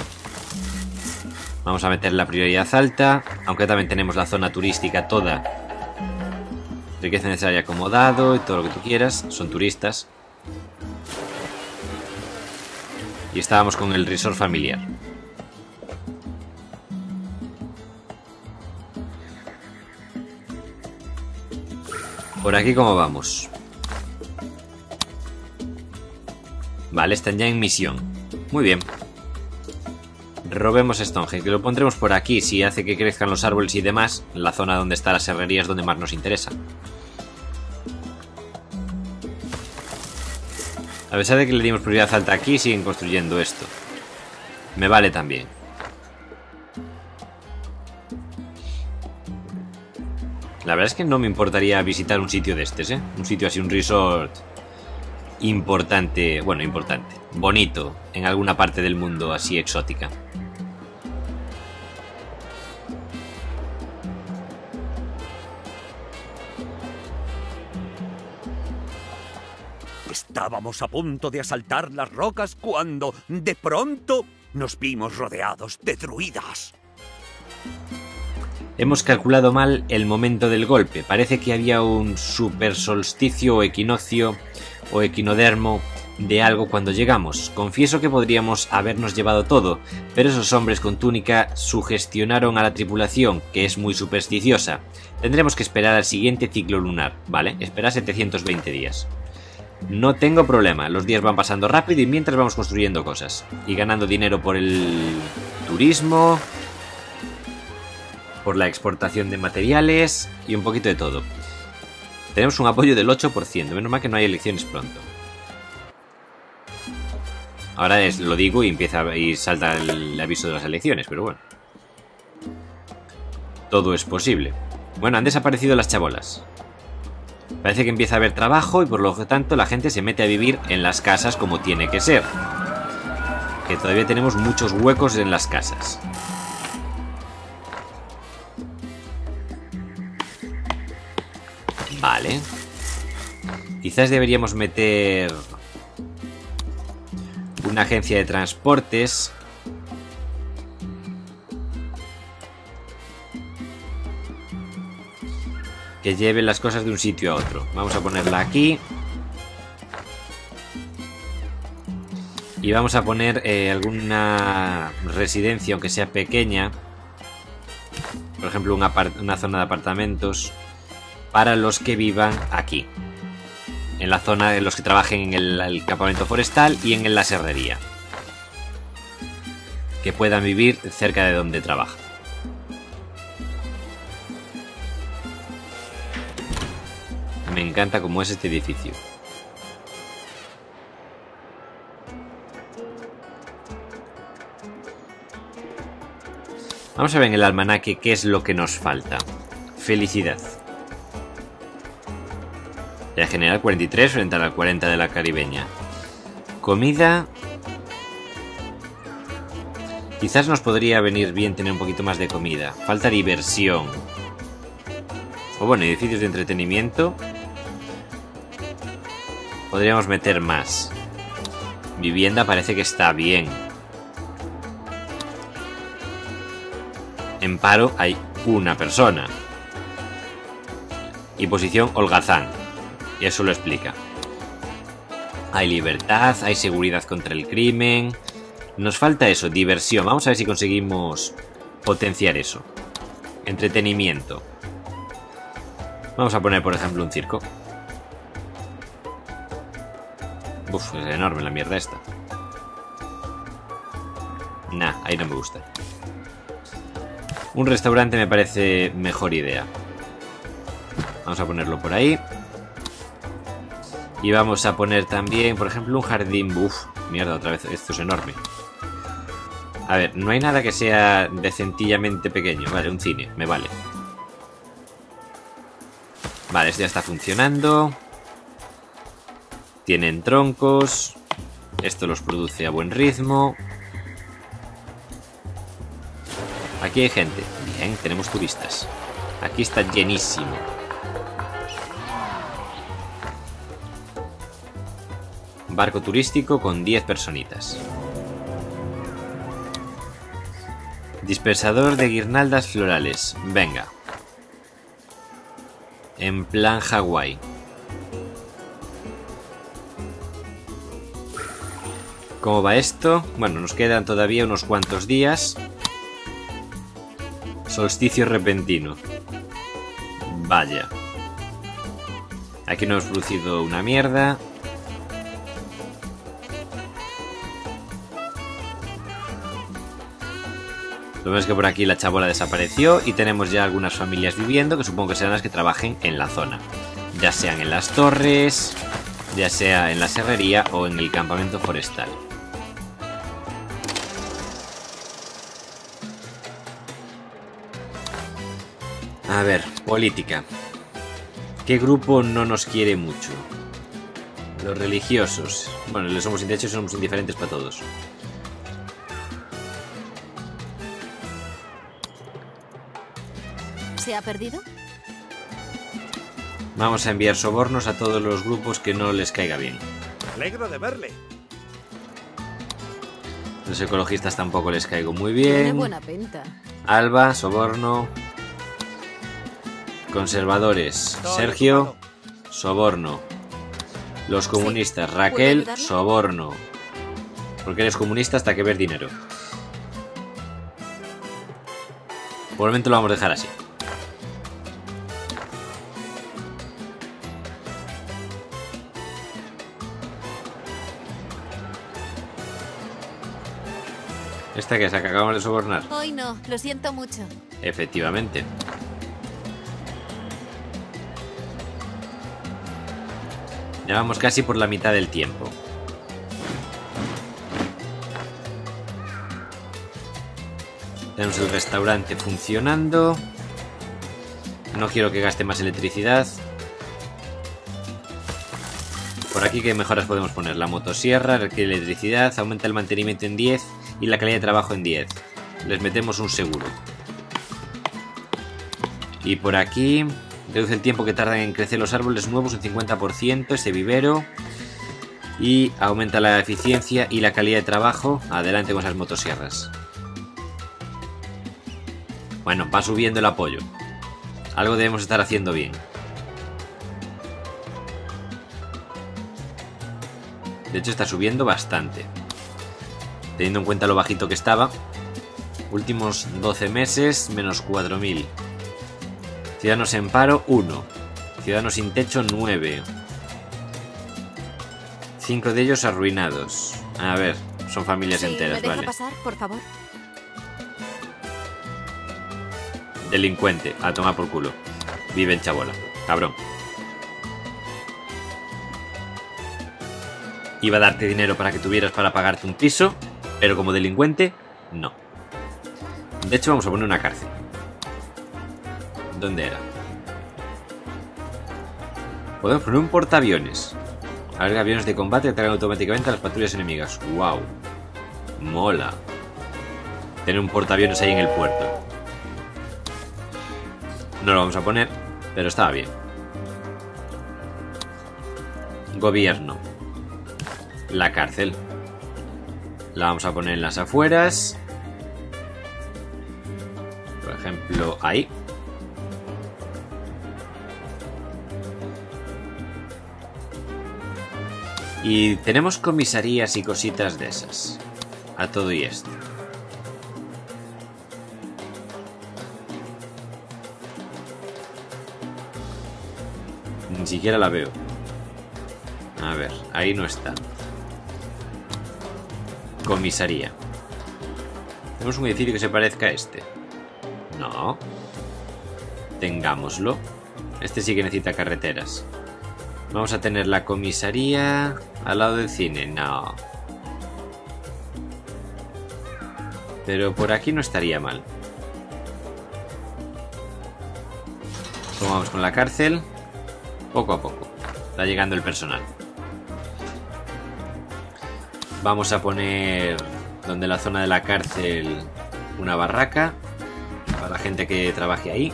[SPEAKER 1] Vamos a meter la prioridad alta, aunque también tenemos la zona turística toda. Riqueza necesaria acomodado y todo lo que tú quieras. Son turistas. Y estábamos con el resort familiar. Por aquí cómo vamos. Vale, están ya en misión. Muy bien. Robemos Stonehenge, que lo pondremos por aquí si hace que crezcan los árboles y demás. La zona donde está la serrería es donde más nos interesa. A pesar de que le dimos prioridad alta aquí, siguen construyendo esto. Me vale también. La verdad es que no me importaría visitar un sitio de estos, ¿eh? Un sitio así, un resort importante, bueno, importante, bonito, en alguna parte del mundo así exótica.
[SPEAKER 2] Estábamos a punto de asaltar las rocas cuando, de pronto, nos vimos rodeados de druidas.
[SPEAKER 1] Hemos calculado mal el momento del golpe. Parece que había un super solsticio o equinoccio o equinodermo de algo cuando llegamos. Confieso que podríamos habernos llevado todo, pero esos hombres con túnica sugestionaron a la tripulación, que es muy supersticiosa. Tendremos que esperar al siguiente ciclo lunar, ¿vale? Espera 720 días. No tengo problema, los días van pasando rápido y mientras vamos construyendo cosas. Y ganando dinero por el turismo, por la exportación de materiales y un poquito de todo. Tenemos un apoyo del 8%, menos mal que no hay elecciones pronto. Ahora es, lo digo y empieza y salta el aviso de las elecciones, pero bueno. Todo es posible. Bueno, han desaparecido las chabolas. Parece que empieza a haber trabajo y por lo tanto la gente se mete a vivir en las casas como tiene que ser. Que todavía tenemos muchos huecos en las casas. Vale. Quizás deberíamos meter una agencia de transportes. Que lleve las cosas de un sitio a otro. Vamos a ponerla aquí. Y vamos a poner eh, alguna residencia, aunque sea pequeña. Por ejemplo, una, una zona de apartamentos para los que vivan aquí. En la zona de los que trabajen en el, campamento forestal y en la serrería. Que puedan vivir cerca de donde trabajan. Encanta cómo es este edificio. Vamos a ver en el almanaque qué es lo que nos falta. Felicidad. Ya general 43 frente a la 40 de la caribeña. Comida. Quizás nos podría venir bien tener un poquito más de comida. Falta diversión. O bueno, edificios de entretenimiento. Podríamos meter más. Vivienda parece que está bien. En paro hay una persona. Y posición holgazán. Y eso lo explica. Hay libertad, hay seguridad contra el crimen. Nos falta eso, diversión. Vamos a ver si conseguimos potenciar eso. Entretenimiento. Vamos a poner, por ejemplo, un circo. Uf, es enorme la mierda esta. Nah, ahí no me gusta. Un restaurante me parece mejor idea. Vamos a ponerlo por ahí. Y vamos a poner también, por ejemplo, un jardín. Uf, mierda, otra vez. Esto es enorme. A ver, no hay nada que sea decentillamente pequeño. Vale, un cine, me vale. Vale, este ya está funcionando. Tienen troncos. Esto los produce a buen ritmo. Aquí hay gente. Bien, tenemos turistas. Aquí está llenísimo. Barco turístico con 10 personitas. Dispersador de guirnaldas florales. Venga. En plan Hawái. ¿Cómo va esto? Bueno, nos quedan todavía unos cuantos días. Solsticio repentino. Vaya. Aquí no hemos producido una mierda. Lo es que por aquí la chabola desapareció y tenemos ya algunas familias viviendo que supongo que serán las que trabajen en la zona. Ya sean en las torres, ya sea en la serrería o en el campamento forestal. A ver, política. ¿Qué grupo no nos quiere mucho? Los religiosos. Bueno, les somos y somos indiferentes para todos.
[SPEAKER 3] ¿Se ha perdido?
[SPEAKER 1] Vamos a enviar sobornos a todos los grupos que no les caiga bien.
[SPEAKER 5] alegro de verle.
[SPEAKER 1] Los ecologistas tampoco les caigo muy bien.
[SPEAKER 3] Tiene buena pinta.
[SPEAKER 1] Alba, soborno. Conservadores, Sergio, soborno. Los comunistas, Raquel, soborno. Porque eres comunista hasta que ver dinero. Por el momento lo vamos a dejar así. ¿Esta que que acabamos de sobornar?
[SPEAKER 3] Hoy no, lo siento mucho.
[SPEAKER 1] Efectivamente. Ya vamos casi por la mitad del tiempo. Tenemos el restaurante funcionando. No quiero que gaste más electricidad. Por aquí, ¿qué mejoras podemos poner? La motosierra requiere electricidad, aumenta el mantenimiento en 10 y la calidad de trabajo en 10. Les metemos un seguro. Y por aquí reduce el tiempo que tardan en crecer los árboles nuevos un 50%, este vivero. Y aumenta la eficiencia y la calidad de trabajo. Adelante con esas motosierras. Bueno, va subiendo el apoyo. Algo debemos estar haciendo bien. De hecho está subiendo bastante teniendo en cuenta lo bajito que estaba. Últimos 12 meses, menos 4.000. Ciudadanos en paro, 1. Ciudadanos sin techo, 9. 5 de ellos arruinados. A ver, son familias enteras,
[SPEAKER 3] ¿me deja
[SPEAKER 1] vale.
[SPEAKER 3] pasar, por favor?
[SPEAKER 1] Delincuente, a tomar por culo. Vive en Chabola, cabrón. Iba a darte dinero para que tuvieras para pagarte un piso, pero como delincuente, no. De hecho, vamos a poner una cárcel. ¿Dónde era? Podemos poner un portaaviones. Alberga aviones de combate que traigan automáticamente a las patrullas enemigas. ¡Wow! Mola. Tener un portaaviones ahí en el puerto. No lo vamos a poner, pero estaba bien. Gobierno. La cárcel. La vamos a poner en las afueras. Por ejemplo, ahí. Y tenemos comisarías y cositas de esas. A todo y esto. Ni siquiera la veo. A ver, ahí no está. Comisaría. ¿Tenemos un edificio que se parezca a este? No. Tengámoslo. Este sí que necesita carreteras. Vamos a tener la comisaría al lado del cine. No. Pero por aquí no estaría mal. ¿Cómo vamos con la cárcel? Poco a poco. Está llegando el personal. Vamos a poner donde la zona de la cárcel una barraca para la gente que trabaje ahí.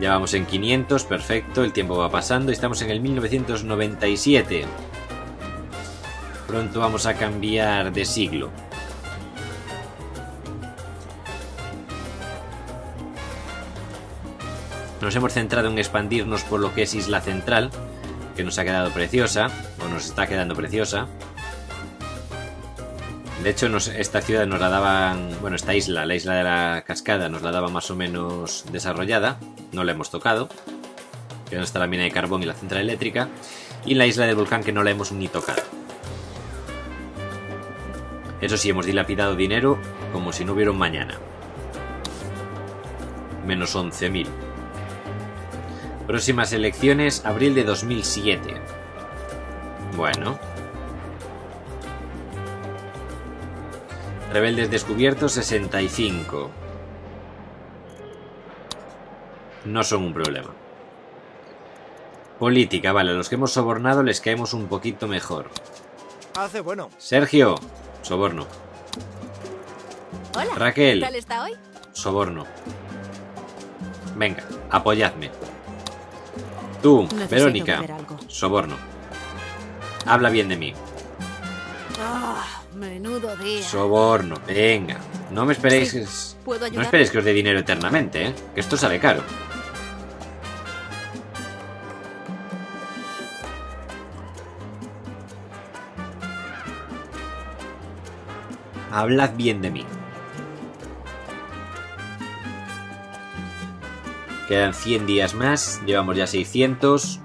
[SPEAKER 1] Ya vamos en 500, perfecto, el tiempo va pasando y estamos en el 1997. Pronto vamos a cambiar de siglo. Nos hemos centrado en expandirnos por lo que es Isla Central, que nos ha quedado preciosa, o nos está quedando preciosa. De hecho, nos, esta ciudad nos la daban, bueno, esta isla, la isla de la cascada, nos la daba más o menos desarrollada, no la hemos tocado, que no está la mina de carbón y la central eléctrica, y la isla del volcán que no la hemos ni tocado. Eso sí, hemos dilapidado dinero como si no hubiera un mañana. Menos 11.000. Próximas elecciones, abril de 2007. Bueno. Rebeldes descubiertos, 65. No son un problema. Política, vale, a los que hemos sobornado les caemos un poquito mejor.
[SPEAKER 5] Hace bueno.
[SPEAKER 1] Sergio, soborno.
[SPEAKER 3] Hola.
[SPEAKER 1] Raquel.
[SPEAKER 3] ¿Qué tal está hoy?
[SPEAKER 1] Soborno. Venga, apoyadme. Tú,
[SPEAKER 3] Necesito
[SPEAKER 1] Verónica, soborno. Habla bien de mí.
[SPEAKER 3] Ah, menudo día.
[SPEAKER 1] Soborno, venga. No me esperéis.
[SPEAKER 3] Sí.
[SPEAKER 1] que-
[SPEAKER 3] ¿Puedo
[SPEAKER 1] No esperéis que os dé dinero eternamente, ¿eh? Que esto sale caro. Hablad bien de mí. Quedan 100 días más, llevamos ya 600.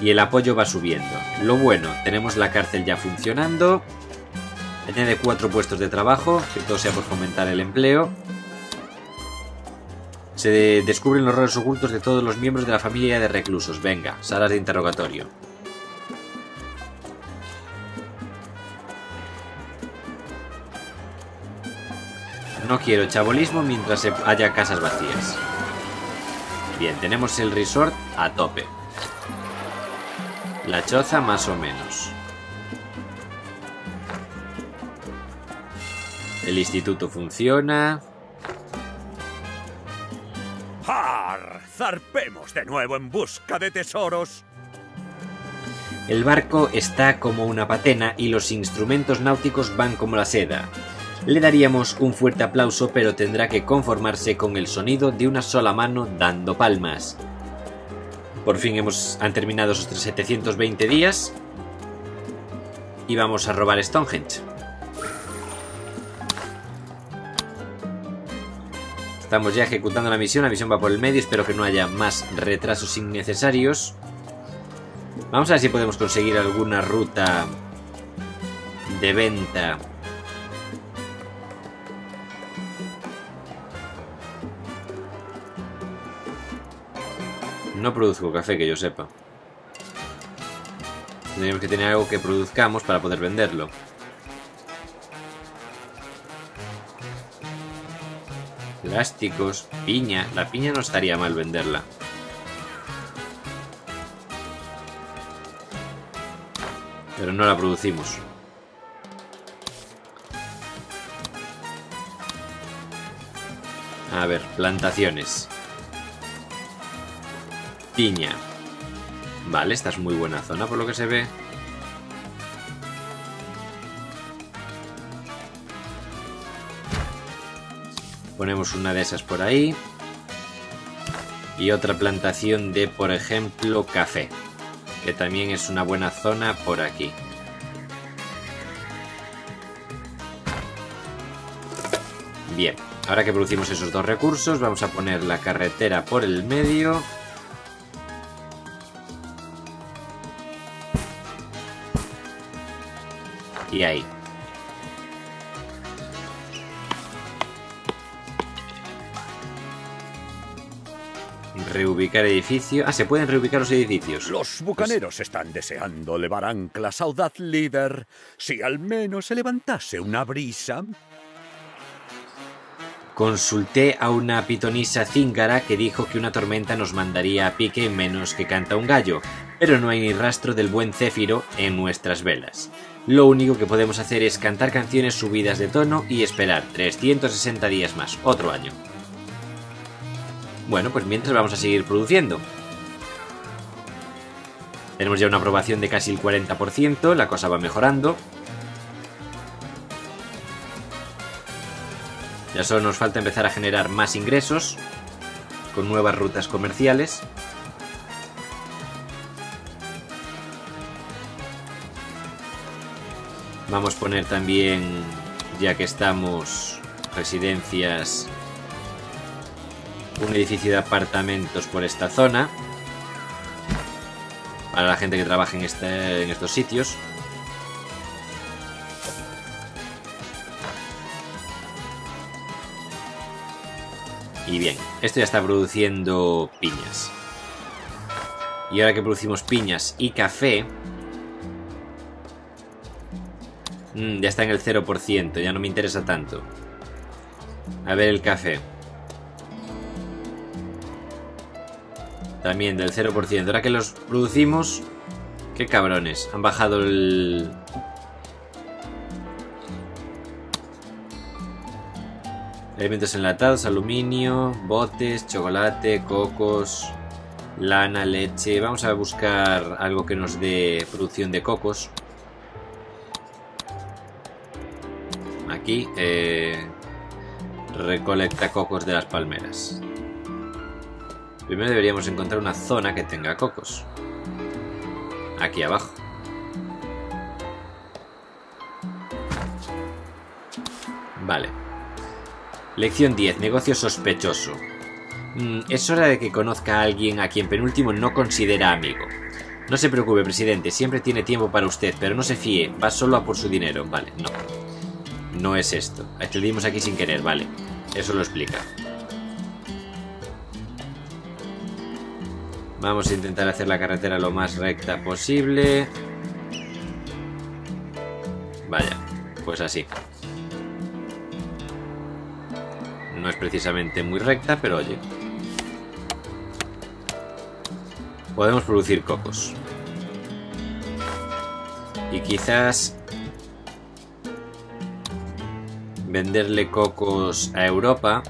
[SPEAKER 1] Y el apoyo va subiendo. Lo bueno, tenemos la cárcel ya funcionando. Añade cuatro puestos de trabajo, que todo sea por fomentar el empleo. Se de- descubren los roles ocultos de todos los miembros de la familia de reclusos. Venga, salas de interrogatorio. No quiero chabolismo mientras haya casas vacías. Bien, tenemos el resort a tope. La choza más o menos. El instituto funciona.
[SPEAKER 2] ¡Har! ¡Zarpemos de nuevo en busca de tesoros!
[SPEAKER 1] El barco está como una patena y los instrumentos náuticos van como la seda. Le daríamos un fuerte aplauso, pero tendrá que conformarse con el sonido de una sola mano dando palmas. Por fin hemos, han terminado esos 720 días. Y vamos a robar Stonehenge. Estamos ya ejecutando la misión, la misión va por el medio, espero que no haya más retrasos innecesarios. Vamos a ver si podemos conseguir alguna ruta de venta No produzco café, que yo sepa. Tendríamos que tener algo que produzcamos para poder venderlo. Plásticos, piña. La piña no estaría mal venderla. Pero no la producimos. A ver, plantaciones. Vale, esta es muy buena zona por lo que se ve. Ponemos una de esas por ahí. Y otra plantación de, por ejemplo, café. Que también es una buena zona por aquí. Bien, ahora que producimos esos dos recursos, vamos a poner la carretera por el medio. Y ahí. Reubicar edificio. Ah, se pueden reubicar los edificios.
[SPEAKER 2] Los bucaneros están deseando levar anclas audaz líder. Si al menos se levantase una brisa.
[SPEAKER 1] Consulté a una pitonisa cíngara que dijo que una tormenta nos mandaría a pique en menos que canta un gallo, pero no hay ni rastro del buen céfiro en nuestras velas. Lo único que podemos hacer es cantar canciones subidas de tono y esperar 360 días más, otro año. Bueno, pues mientras vamos a seguir produciendo. Tenemos ya una aprobación de casi el 40%, la cosa va mejorando. Ya solo nos falta empezar a generar más ingresos con nuevas rutas comerciales. Vamos a poner también, ya que estamos, residencias, un edificio de apartamentos por esta zona. Para la gente que trabaja en, este, en estos sitios. Y bien, esto ya está produciendo piñas. Y ahora que producimos piñas y café... Mmm, ya está en el 0%, ya no me interesa tanto. A ver el café. También del 0%. Ahora que los producimos... Qué cabrones. Han bajado el... Elementos enlatados, aluminio, botes, chocolate, cocos, lana, leche. Vamos a buscar algo que nos dé producción de cocos. Eh, recolecta cocos de las palmeras. Primero deberíamos encontrar una zona que tenga cocos. Aquí abajo. Vale. Lección 10. Negocio sospechoso. Mm, es hora de que conozca a alguien a quien penúltimo no considera amigo. No se preocupe, presidente, siempre tiene tiempo para usted, pero no se fíe, va solo a por su dinero. Vale, no. No es esto. Accedimos aquí sin querer, vale. Eso lo explica. Vamos a intentar hacer la carretera lo más recta posible. Vaya, pues así. No es precisamente muy recta, pero oye. Podemos producir cocos. Y quizás venderle cocos a Europa.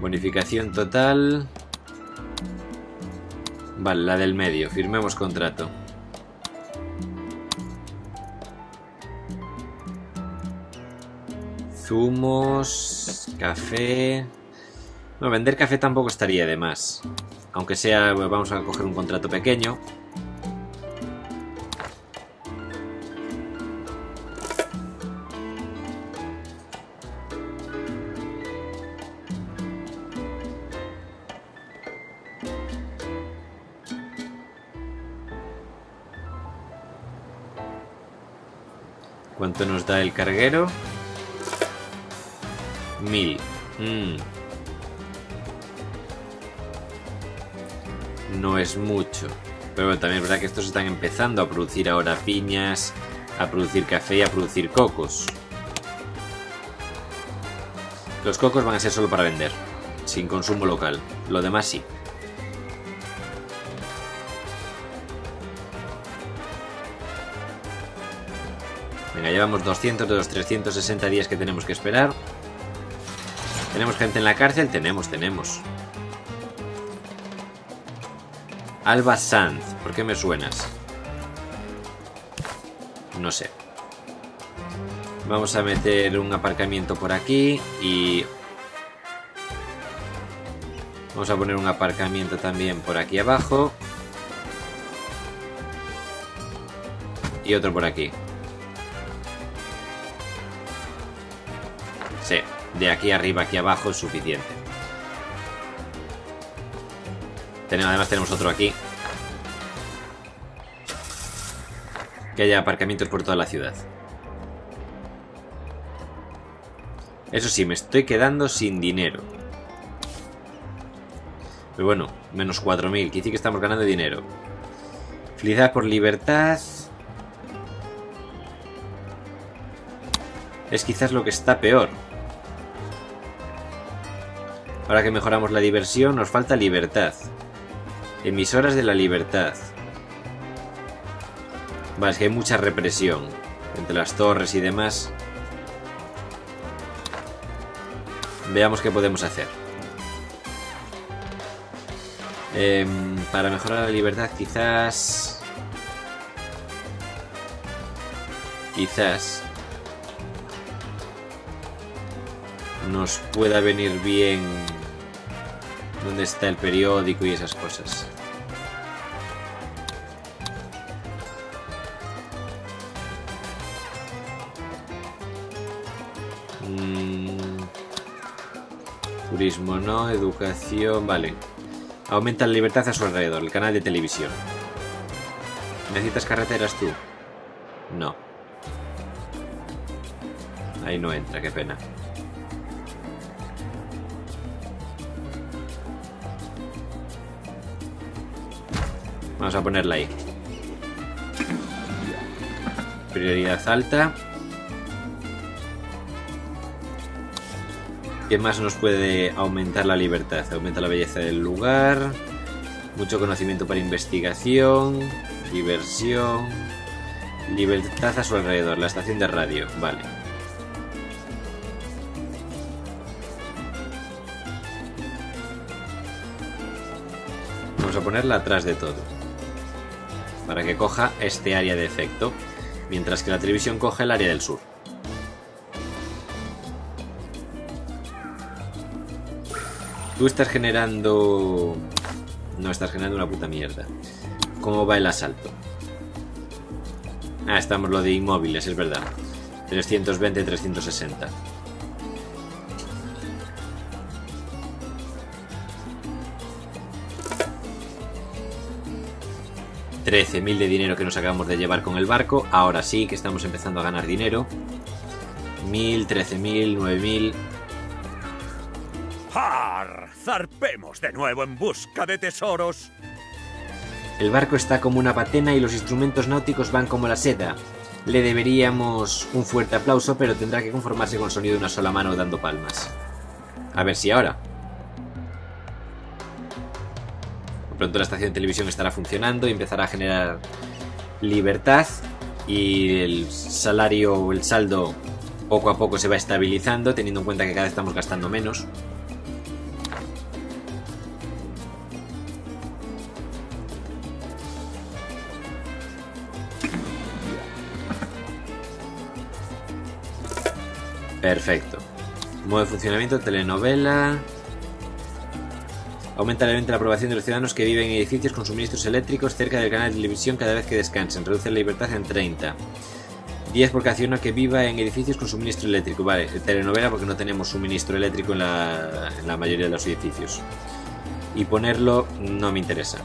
[SPEAKER 1] Bonificación total. Vale, la del medio. Firmemos contrato. Zumos, café... No, vender café tampoco estaría de más. Aunque sea, vamos a coger un contrato pequeño. ¿Cuánto nos da el carguero? Mil. Mm. No es mucho. Pero bueno, también es verdad que estos están empezando a producir ahora piñas, a producir café y a producir cocos. Los cocos van a ser solo para vender, sin consumo local. Lo demás sí. Llevamos 200 de los 360 días que tenemos que esperar. ¿Tenemos gente en la cárcel? Tenemos, tenemos. Alba Sanz. ¿Por qué me suenas? No sé. Vamos a meter un aparcamiento por aquí y... Vamos a poner un aparcamiento también por aquí abajo. Y otro por aquí. De aquí arriba, aquí abajo es suficiente. Además tenemos otro aquí. Que haya aparcamientos por toda la ciudad. Eso sí, me estoy quedando sin dinero. Pero bueno, menos 4.000. Quiere que estamos ganando dinero. Felicidad por libertad. Es quizás lo que está peor. Ahora que mejoramos la diversión, nos falta libertad. Emisoras de la libertad. Vale, es que hay mucha represión. Entre las torres y demás. Veamos qué podemos hacer. Em, para mejorar la libertad quizás... Quizás... Nos pueda venir bien... ¿Dónde está el periódico y esas cosas? Turismo no, educación, vale. Aumenta la libertad a su alrededor, el canal de televisión. ¿Necesitas carreteras tú? No. Ahí no entra, qué pena. Vamos a ponerla ahí. Prioridad alta. ¿Qué más nos puede aumentar la libertad? Aumenta la belleza del lugar, mucho conocimiento para investigación, diversión, libertad a su alrededor, la estación de radio, vale. Vamos a ponerla atrás de todo, para que coja este área de efecto, mientras que la televisión coge el área del sur. Tú estás generando... No, estás generando una puta mierda. ¿Cómo va el asalto? Ah, estamos lo de inmóviles, es verdad. 320, 360. $13.000 de dinero que nos acabamos de llevar con el barco. Ahora sí que estamos empezando a ganar dinero. 1.000, 13.000, 9.000...
[SPEAKER 2] ¡Har! ¡Zarpemos de nuevo en busca de tesoros!
[SPEAKER 1] El barco está como una patena y los instrumentos náuticos van como la seda. Le deberíamos un fuerte aplauso, pero tendrá que conformarse con el sonido de una sola mano dando palmas. A ver si ahora. Pronto la estación de televisión estará funcionando y empezará a generar libertad y el salario o el saldo poco a poco se va estabilizando, teniendo en cuenta que cada vez estamos gastando menos. Perfecto. Modo de funcionamiento, telenovela. Aumenta levemente la aprobación de los ciudadanos que viven en edificios con suministros eléctricos cerca del canal de televisión cada vez que descansen. Reduce la libertad en 30. 10 por cada ciudadano que viva en edificios con suministro eléctrico. Vale, telenovela porque no tenemos suministro eléctrico en la, en la mayoría de los edificios. Y ponerlo no me interesa.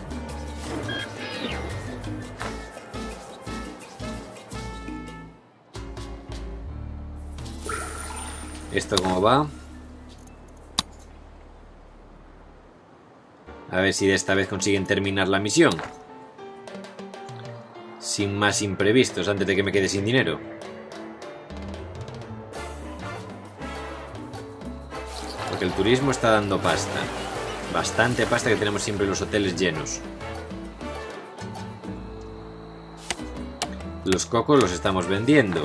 [SPEAKER 1] ¿Esto cómo va? A ver si de esta vez consiguen terminar la misión. Sin más imprevistos antes de que me quede sin dinero. Porque el turismo está dando pasta. Bastante pasta que tenemos siempre los hoteles llenos. Los cocos los estamos vendiendo.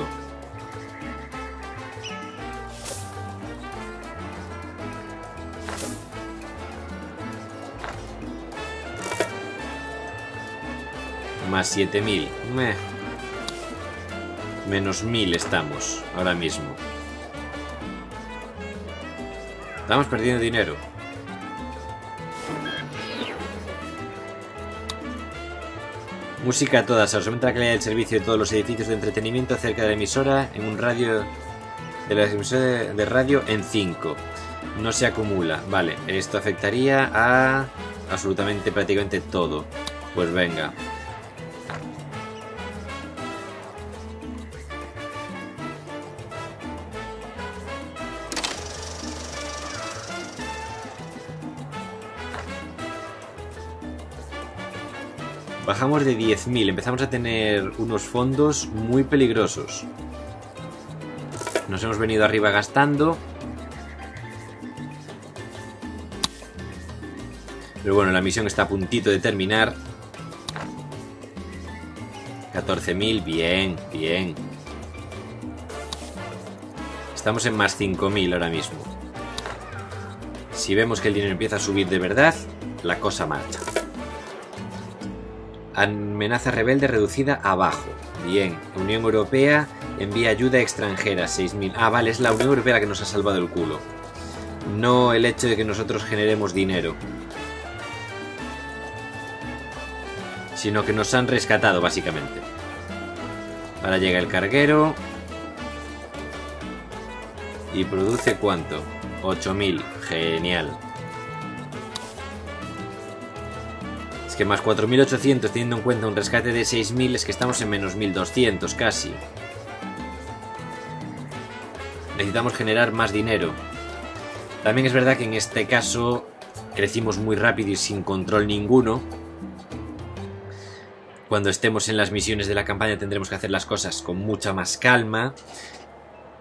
[SPEAKER 1] Más 7000. Meh. Menos 1000 estamos ahora mismo. Estamos perdiendo dinero. Música a todas, aumenta la calidad del servicio de todos los edificios de entretenimiento cerca de la emisora en un radio de la emisora de radio en 5. No se acumula. Vale, esto afectaría a absolutamente prácticamente todo. Pues venga. Bajamos de 10.000, empezamos a tener unos fondos muy peligrosos. Nos hemos venido arriba gastando. Pero bueno, la misión está a puntito de terminar. 14.000, bien, bien. Estamos en más 5.000 ahora mismo. Si vemos que el dinero empieza a subir de verdad, la cosa marcha. Amenaza rebelde reducida abajo. Bien. Unión Europea envía ayuda extranjera. 6.000. Ah, vale, es la Unión Europea la que nos ha salvado el culo. No el hecho de que nosotros generemos dinero. Sino que nos han rescatado, básicamente. Ahora llega el carguero. Y produce cuánto? 8.000. Genial. Que más 4.800 teniendo en cuenta un rescate de 6.000 es que estamos en menos 1.200 casi. Necesitamos generar más dinero. También es verdad que en este caso crecimos muy rápido y sin control ninguno. Cuando estemos en las misiones de la campaña tendremos que hacer las cosas con mucha más calma,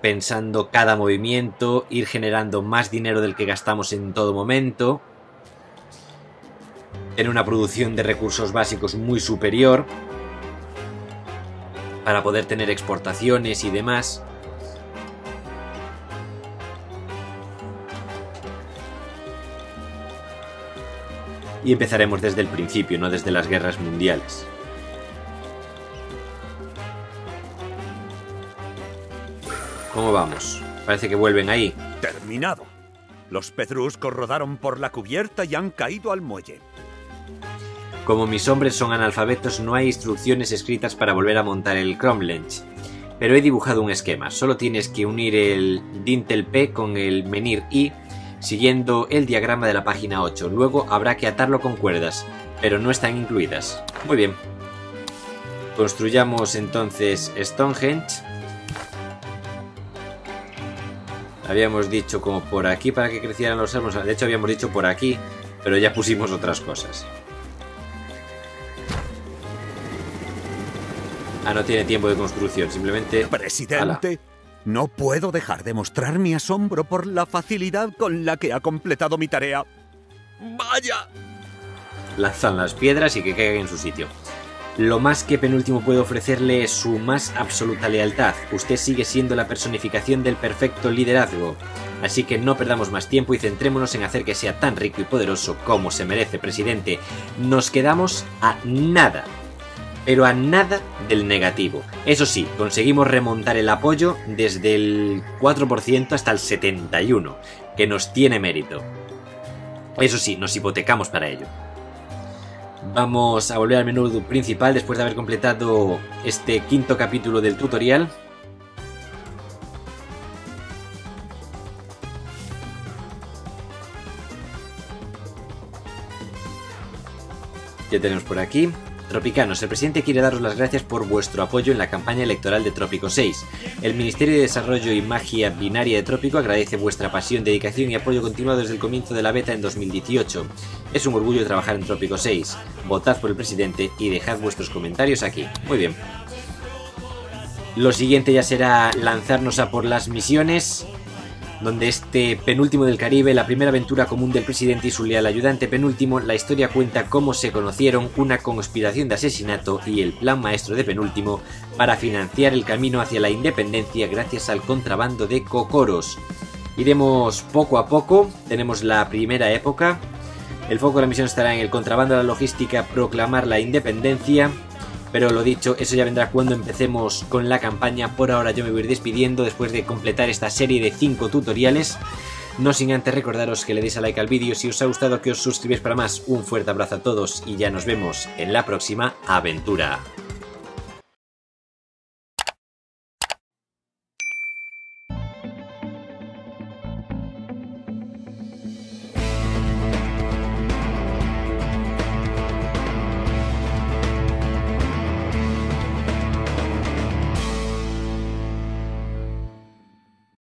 [SPEAKER 1] pensando cada movimiento, ir generando más dinero del que gastamos en todo momento tener una producción de recursos básicos muy superior para poder tener exportaciones y demás. Y empezaremos desde el principio, no desde las guerras mundiales. ¿Cómo vamos? Parece que vuelven ahí.
[SPEAKER 2] Terminado. Los pedruscos rodaron por la cubierta y han caído al muelle.
[SPEAKER 1] Como mis hombres son analfabetos, no hay instrucciones escritas para volver a montar el Cromlech. Pero he dibujado un esquema. Solo tienes que unir el Dintel P con el Menir I siguiendo el diagrama de la página 8. Luego habrá que atarlo con cuerdas, pero no están incluidas. Muy bien. Construyamos entonces Stonehenge. Habíamos dicho como por aquí para que crecieran los árboles. De hecho habíamos dicho por aquí, pero ya pusimos otras cosas. Ah, no tiene tiempo de construcción, simplemente...
[SPEAKER 2] Presidente, no puedo dejar de mostrar mi asombro por la facilidad con la que ha completado mi tarea. ¡Vaya!
[SPEAKER 1] Lanzan las piedras y que caigan en su sitio. Lo más que penúltimo puedo ofrecerle es su más absoluta lealtad. Usted sigue siendo la personificación del perfecto liderazgo. Así que no perdamos más tiempo y centrémonos en hacer que sea tan rico y poderoso como se merece, presidente. Nos quedamos a nada pero a nada del negativo. Eso sí, conseguimos remontar el apoyo desde el 4% hasta el 71%, que nos tiene mérito. Eso sí, nos hipotecamos para ello. Vamos a volver al menú principal después de haber completado este quinto capítulo del tutorial. Ya tenemos por aquí Tropicanos, el presidente quiere daros las gracias por vuestro apoyo en la campaña electoral de Trópico 6. El Ministerio de Desarrollo y Magia Binaria de Trópico agradece vuestra pasión, dedicación y apoyo continuado desde el comienzo de la beta en 2018. Es un orgullo trabajar en Trópico 6. Votad por el presidente y dejad vuestros comentarios aquí. Muy bien. Lo siguiente ya será lanzarnos a por las misiones donde este penúltimo del Caribe, la primera aventura común del presidente y su leal ayudante penúltimo, la historia cuenta cómo se conocieron, una conspiración de asesinato y el plan maestro de penúltimo para financiar el camino hacia la independencia gracias al contrabando de cocoros. Iremos poco a poco, tenemos la primera época, el foco de la misión estará en el contrabando de la logística, proclamar la independencia, pero lo dicho, eso ya vendrá cuando empecemos con la campaña. Por ahora yo me voy a ir despidiendo después de completar esta serie de 5 tutoriales. No sin antes recordaros que le deis a like al vídeo, si os ha gustado que os suscribáis para más. Un fuerte abrazo a todos y ya nos vemos en la próxima aventura.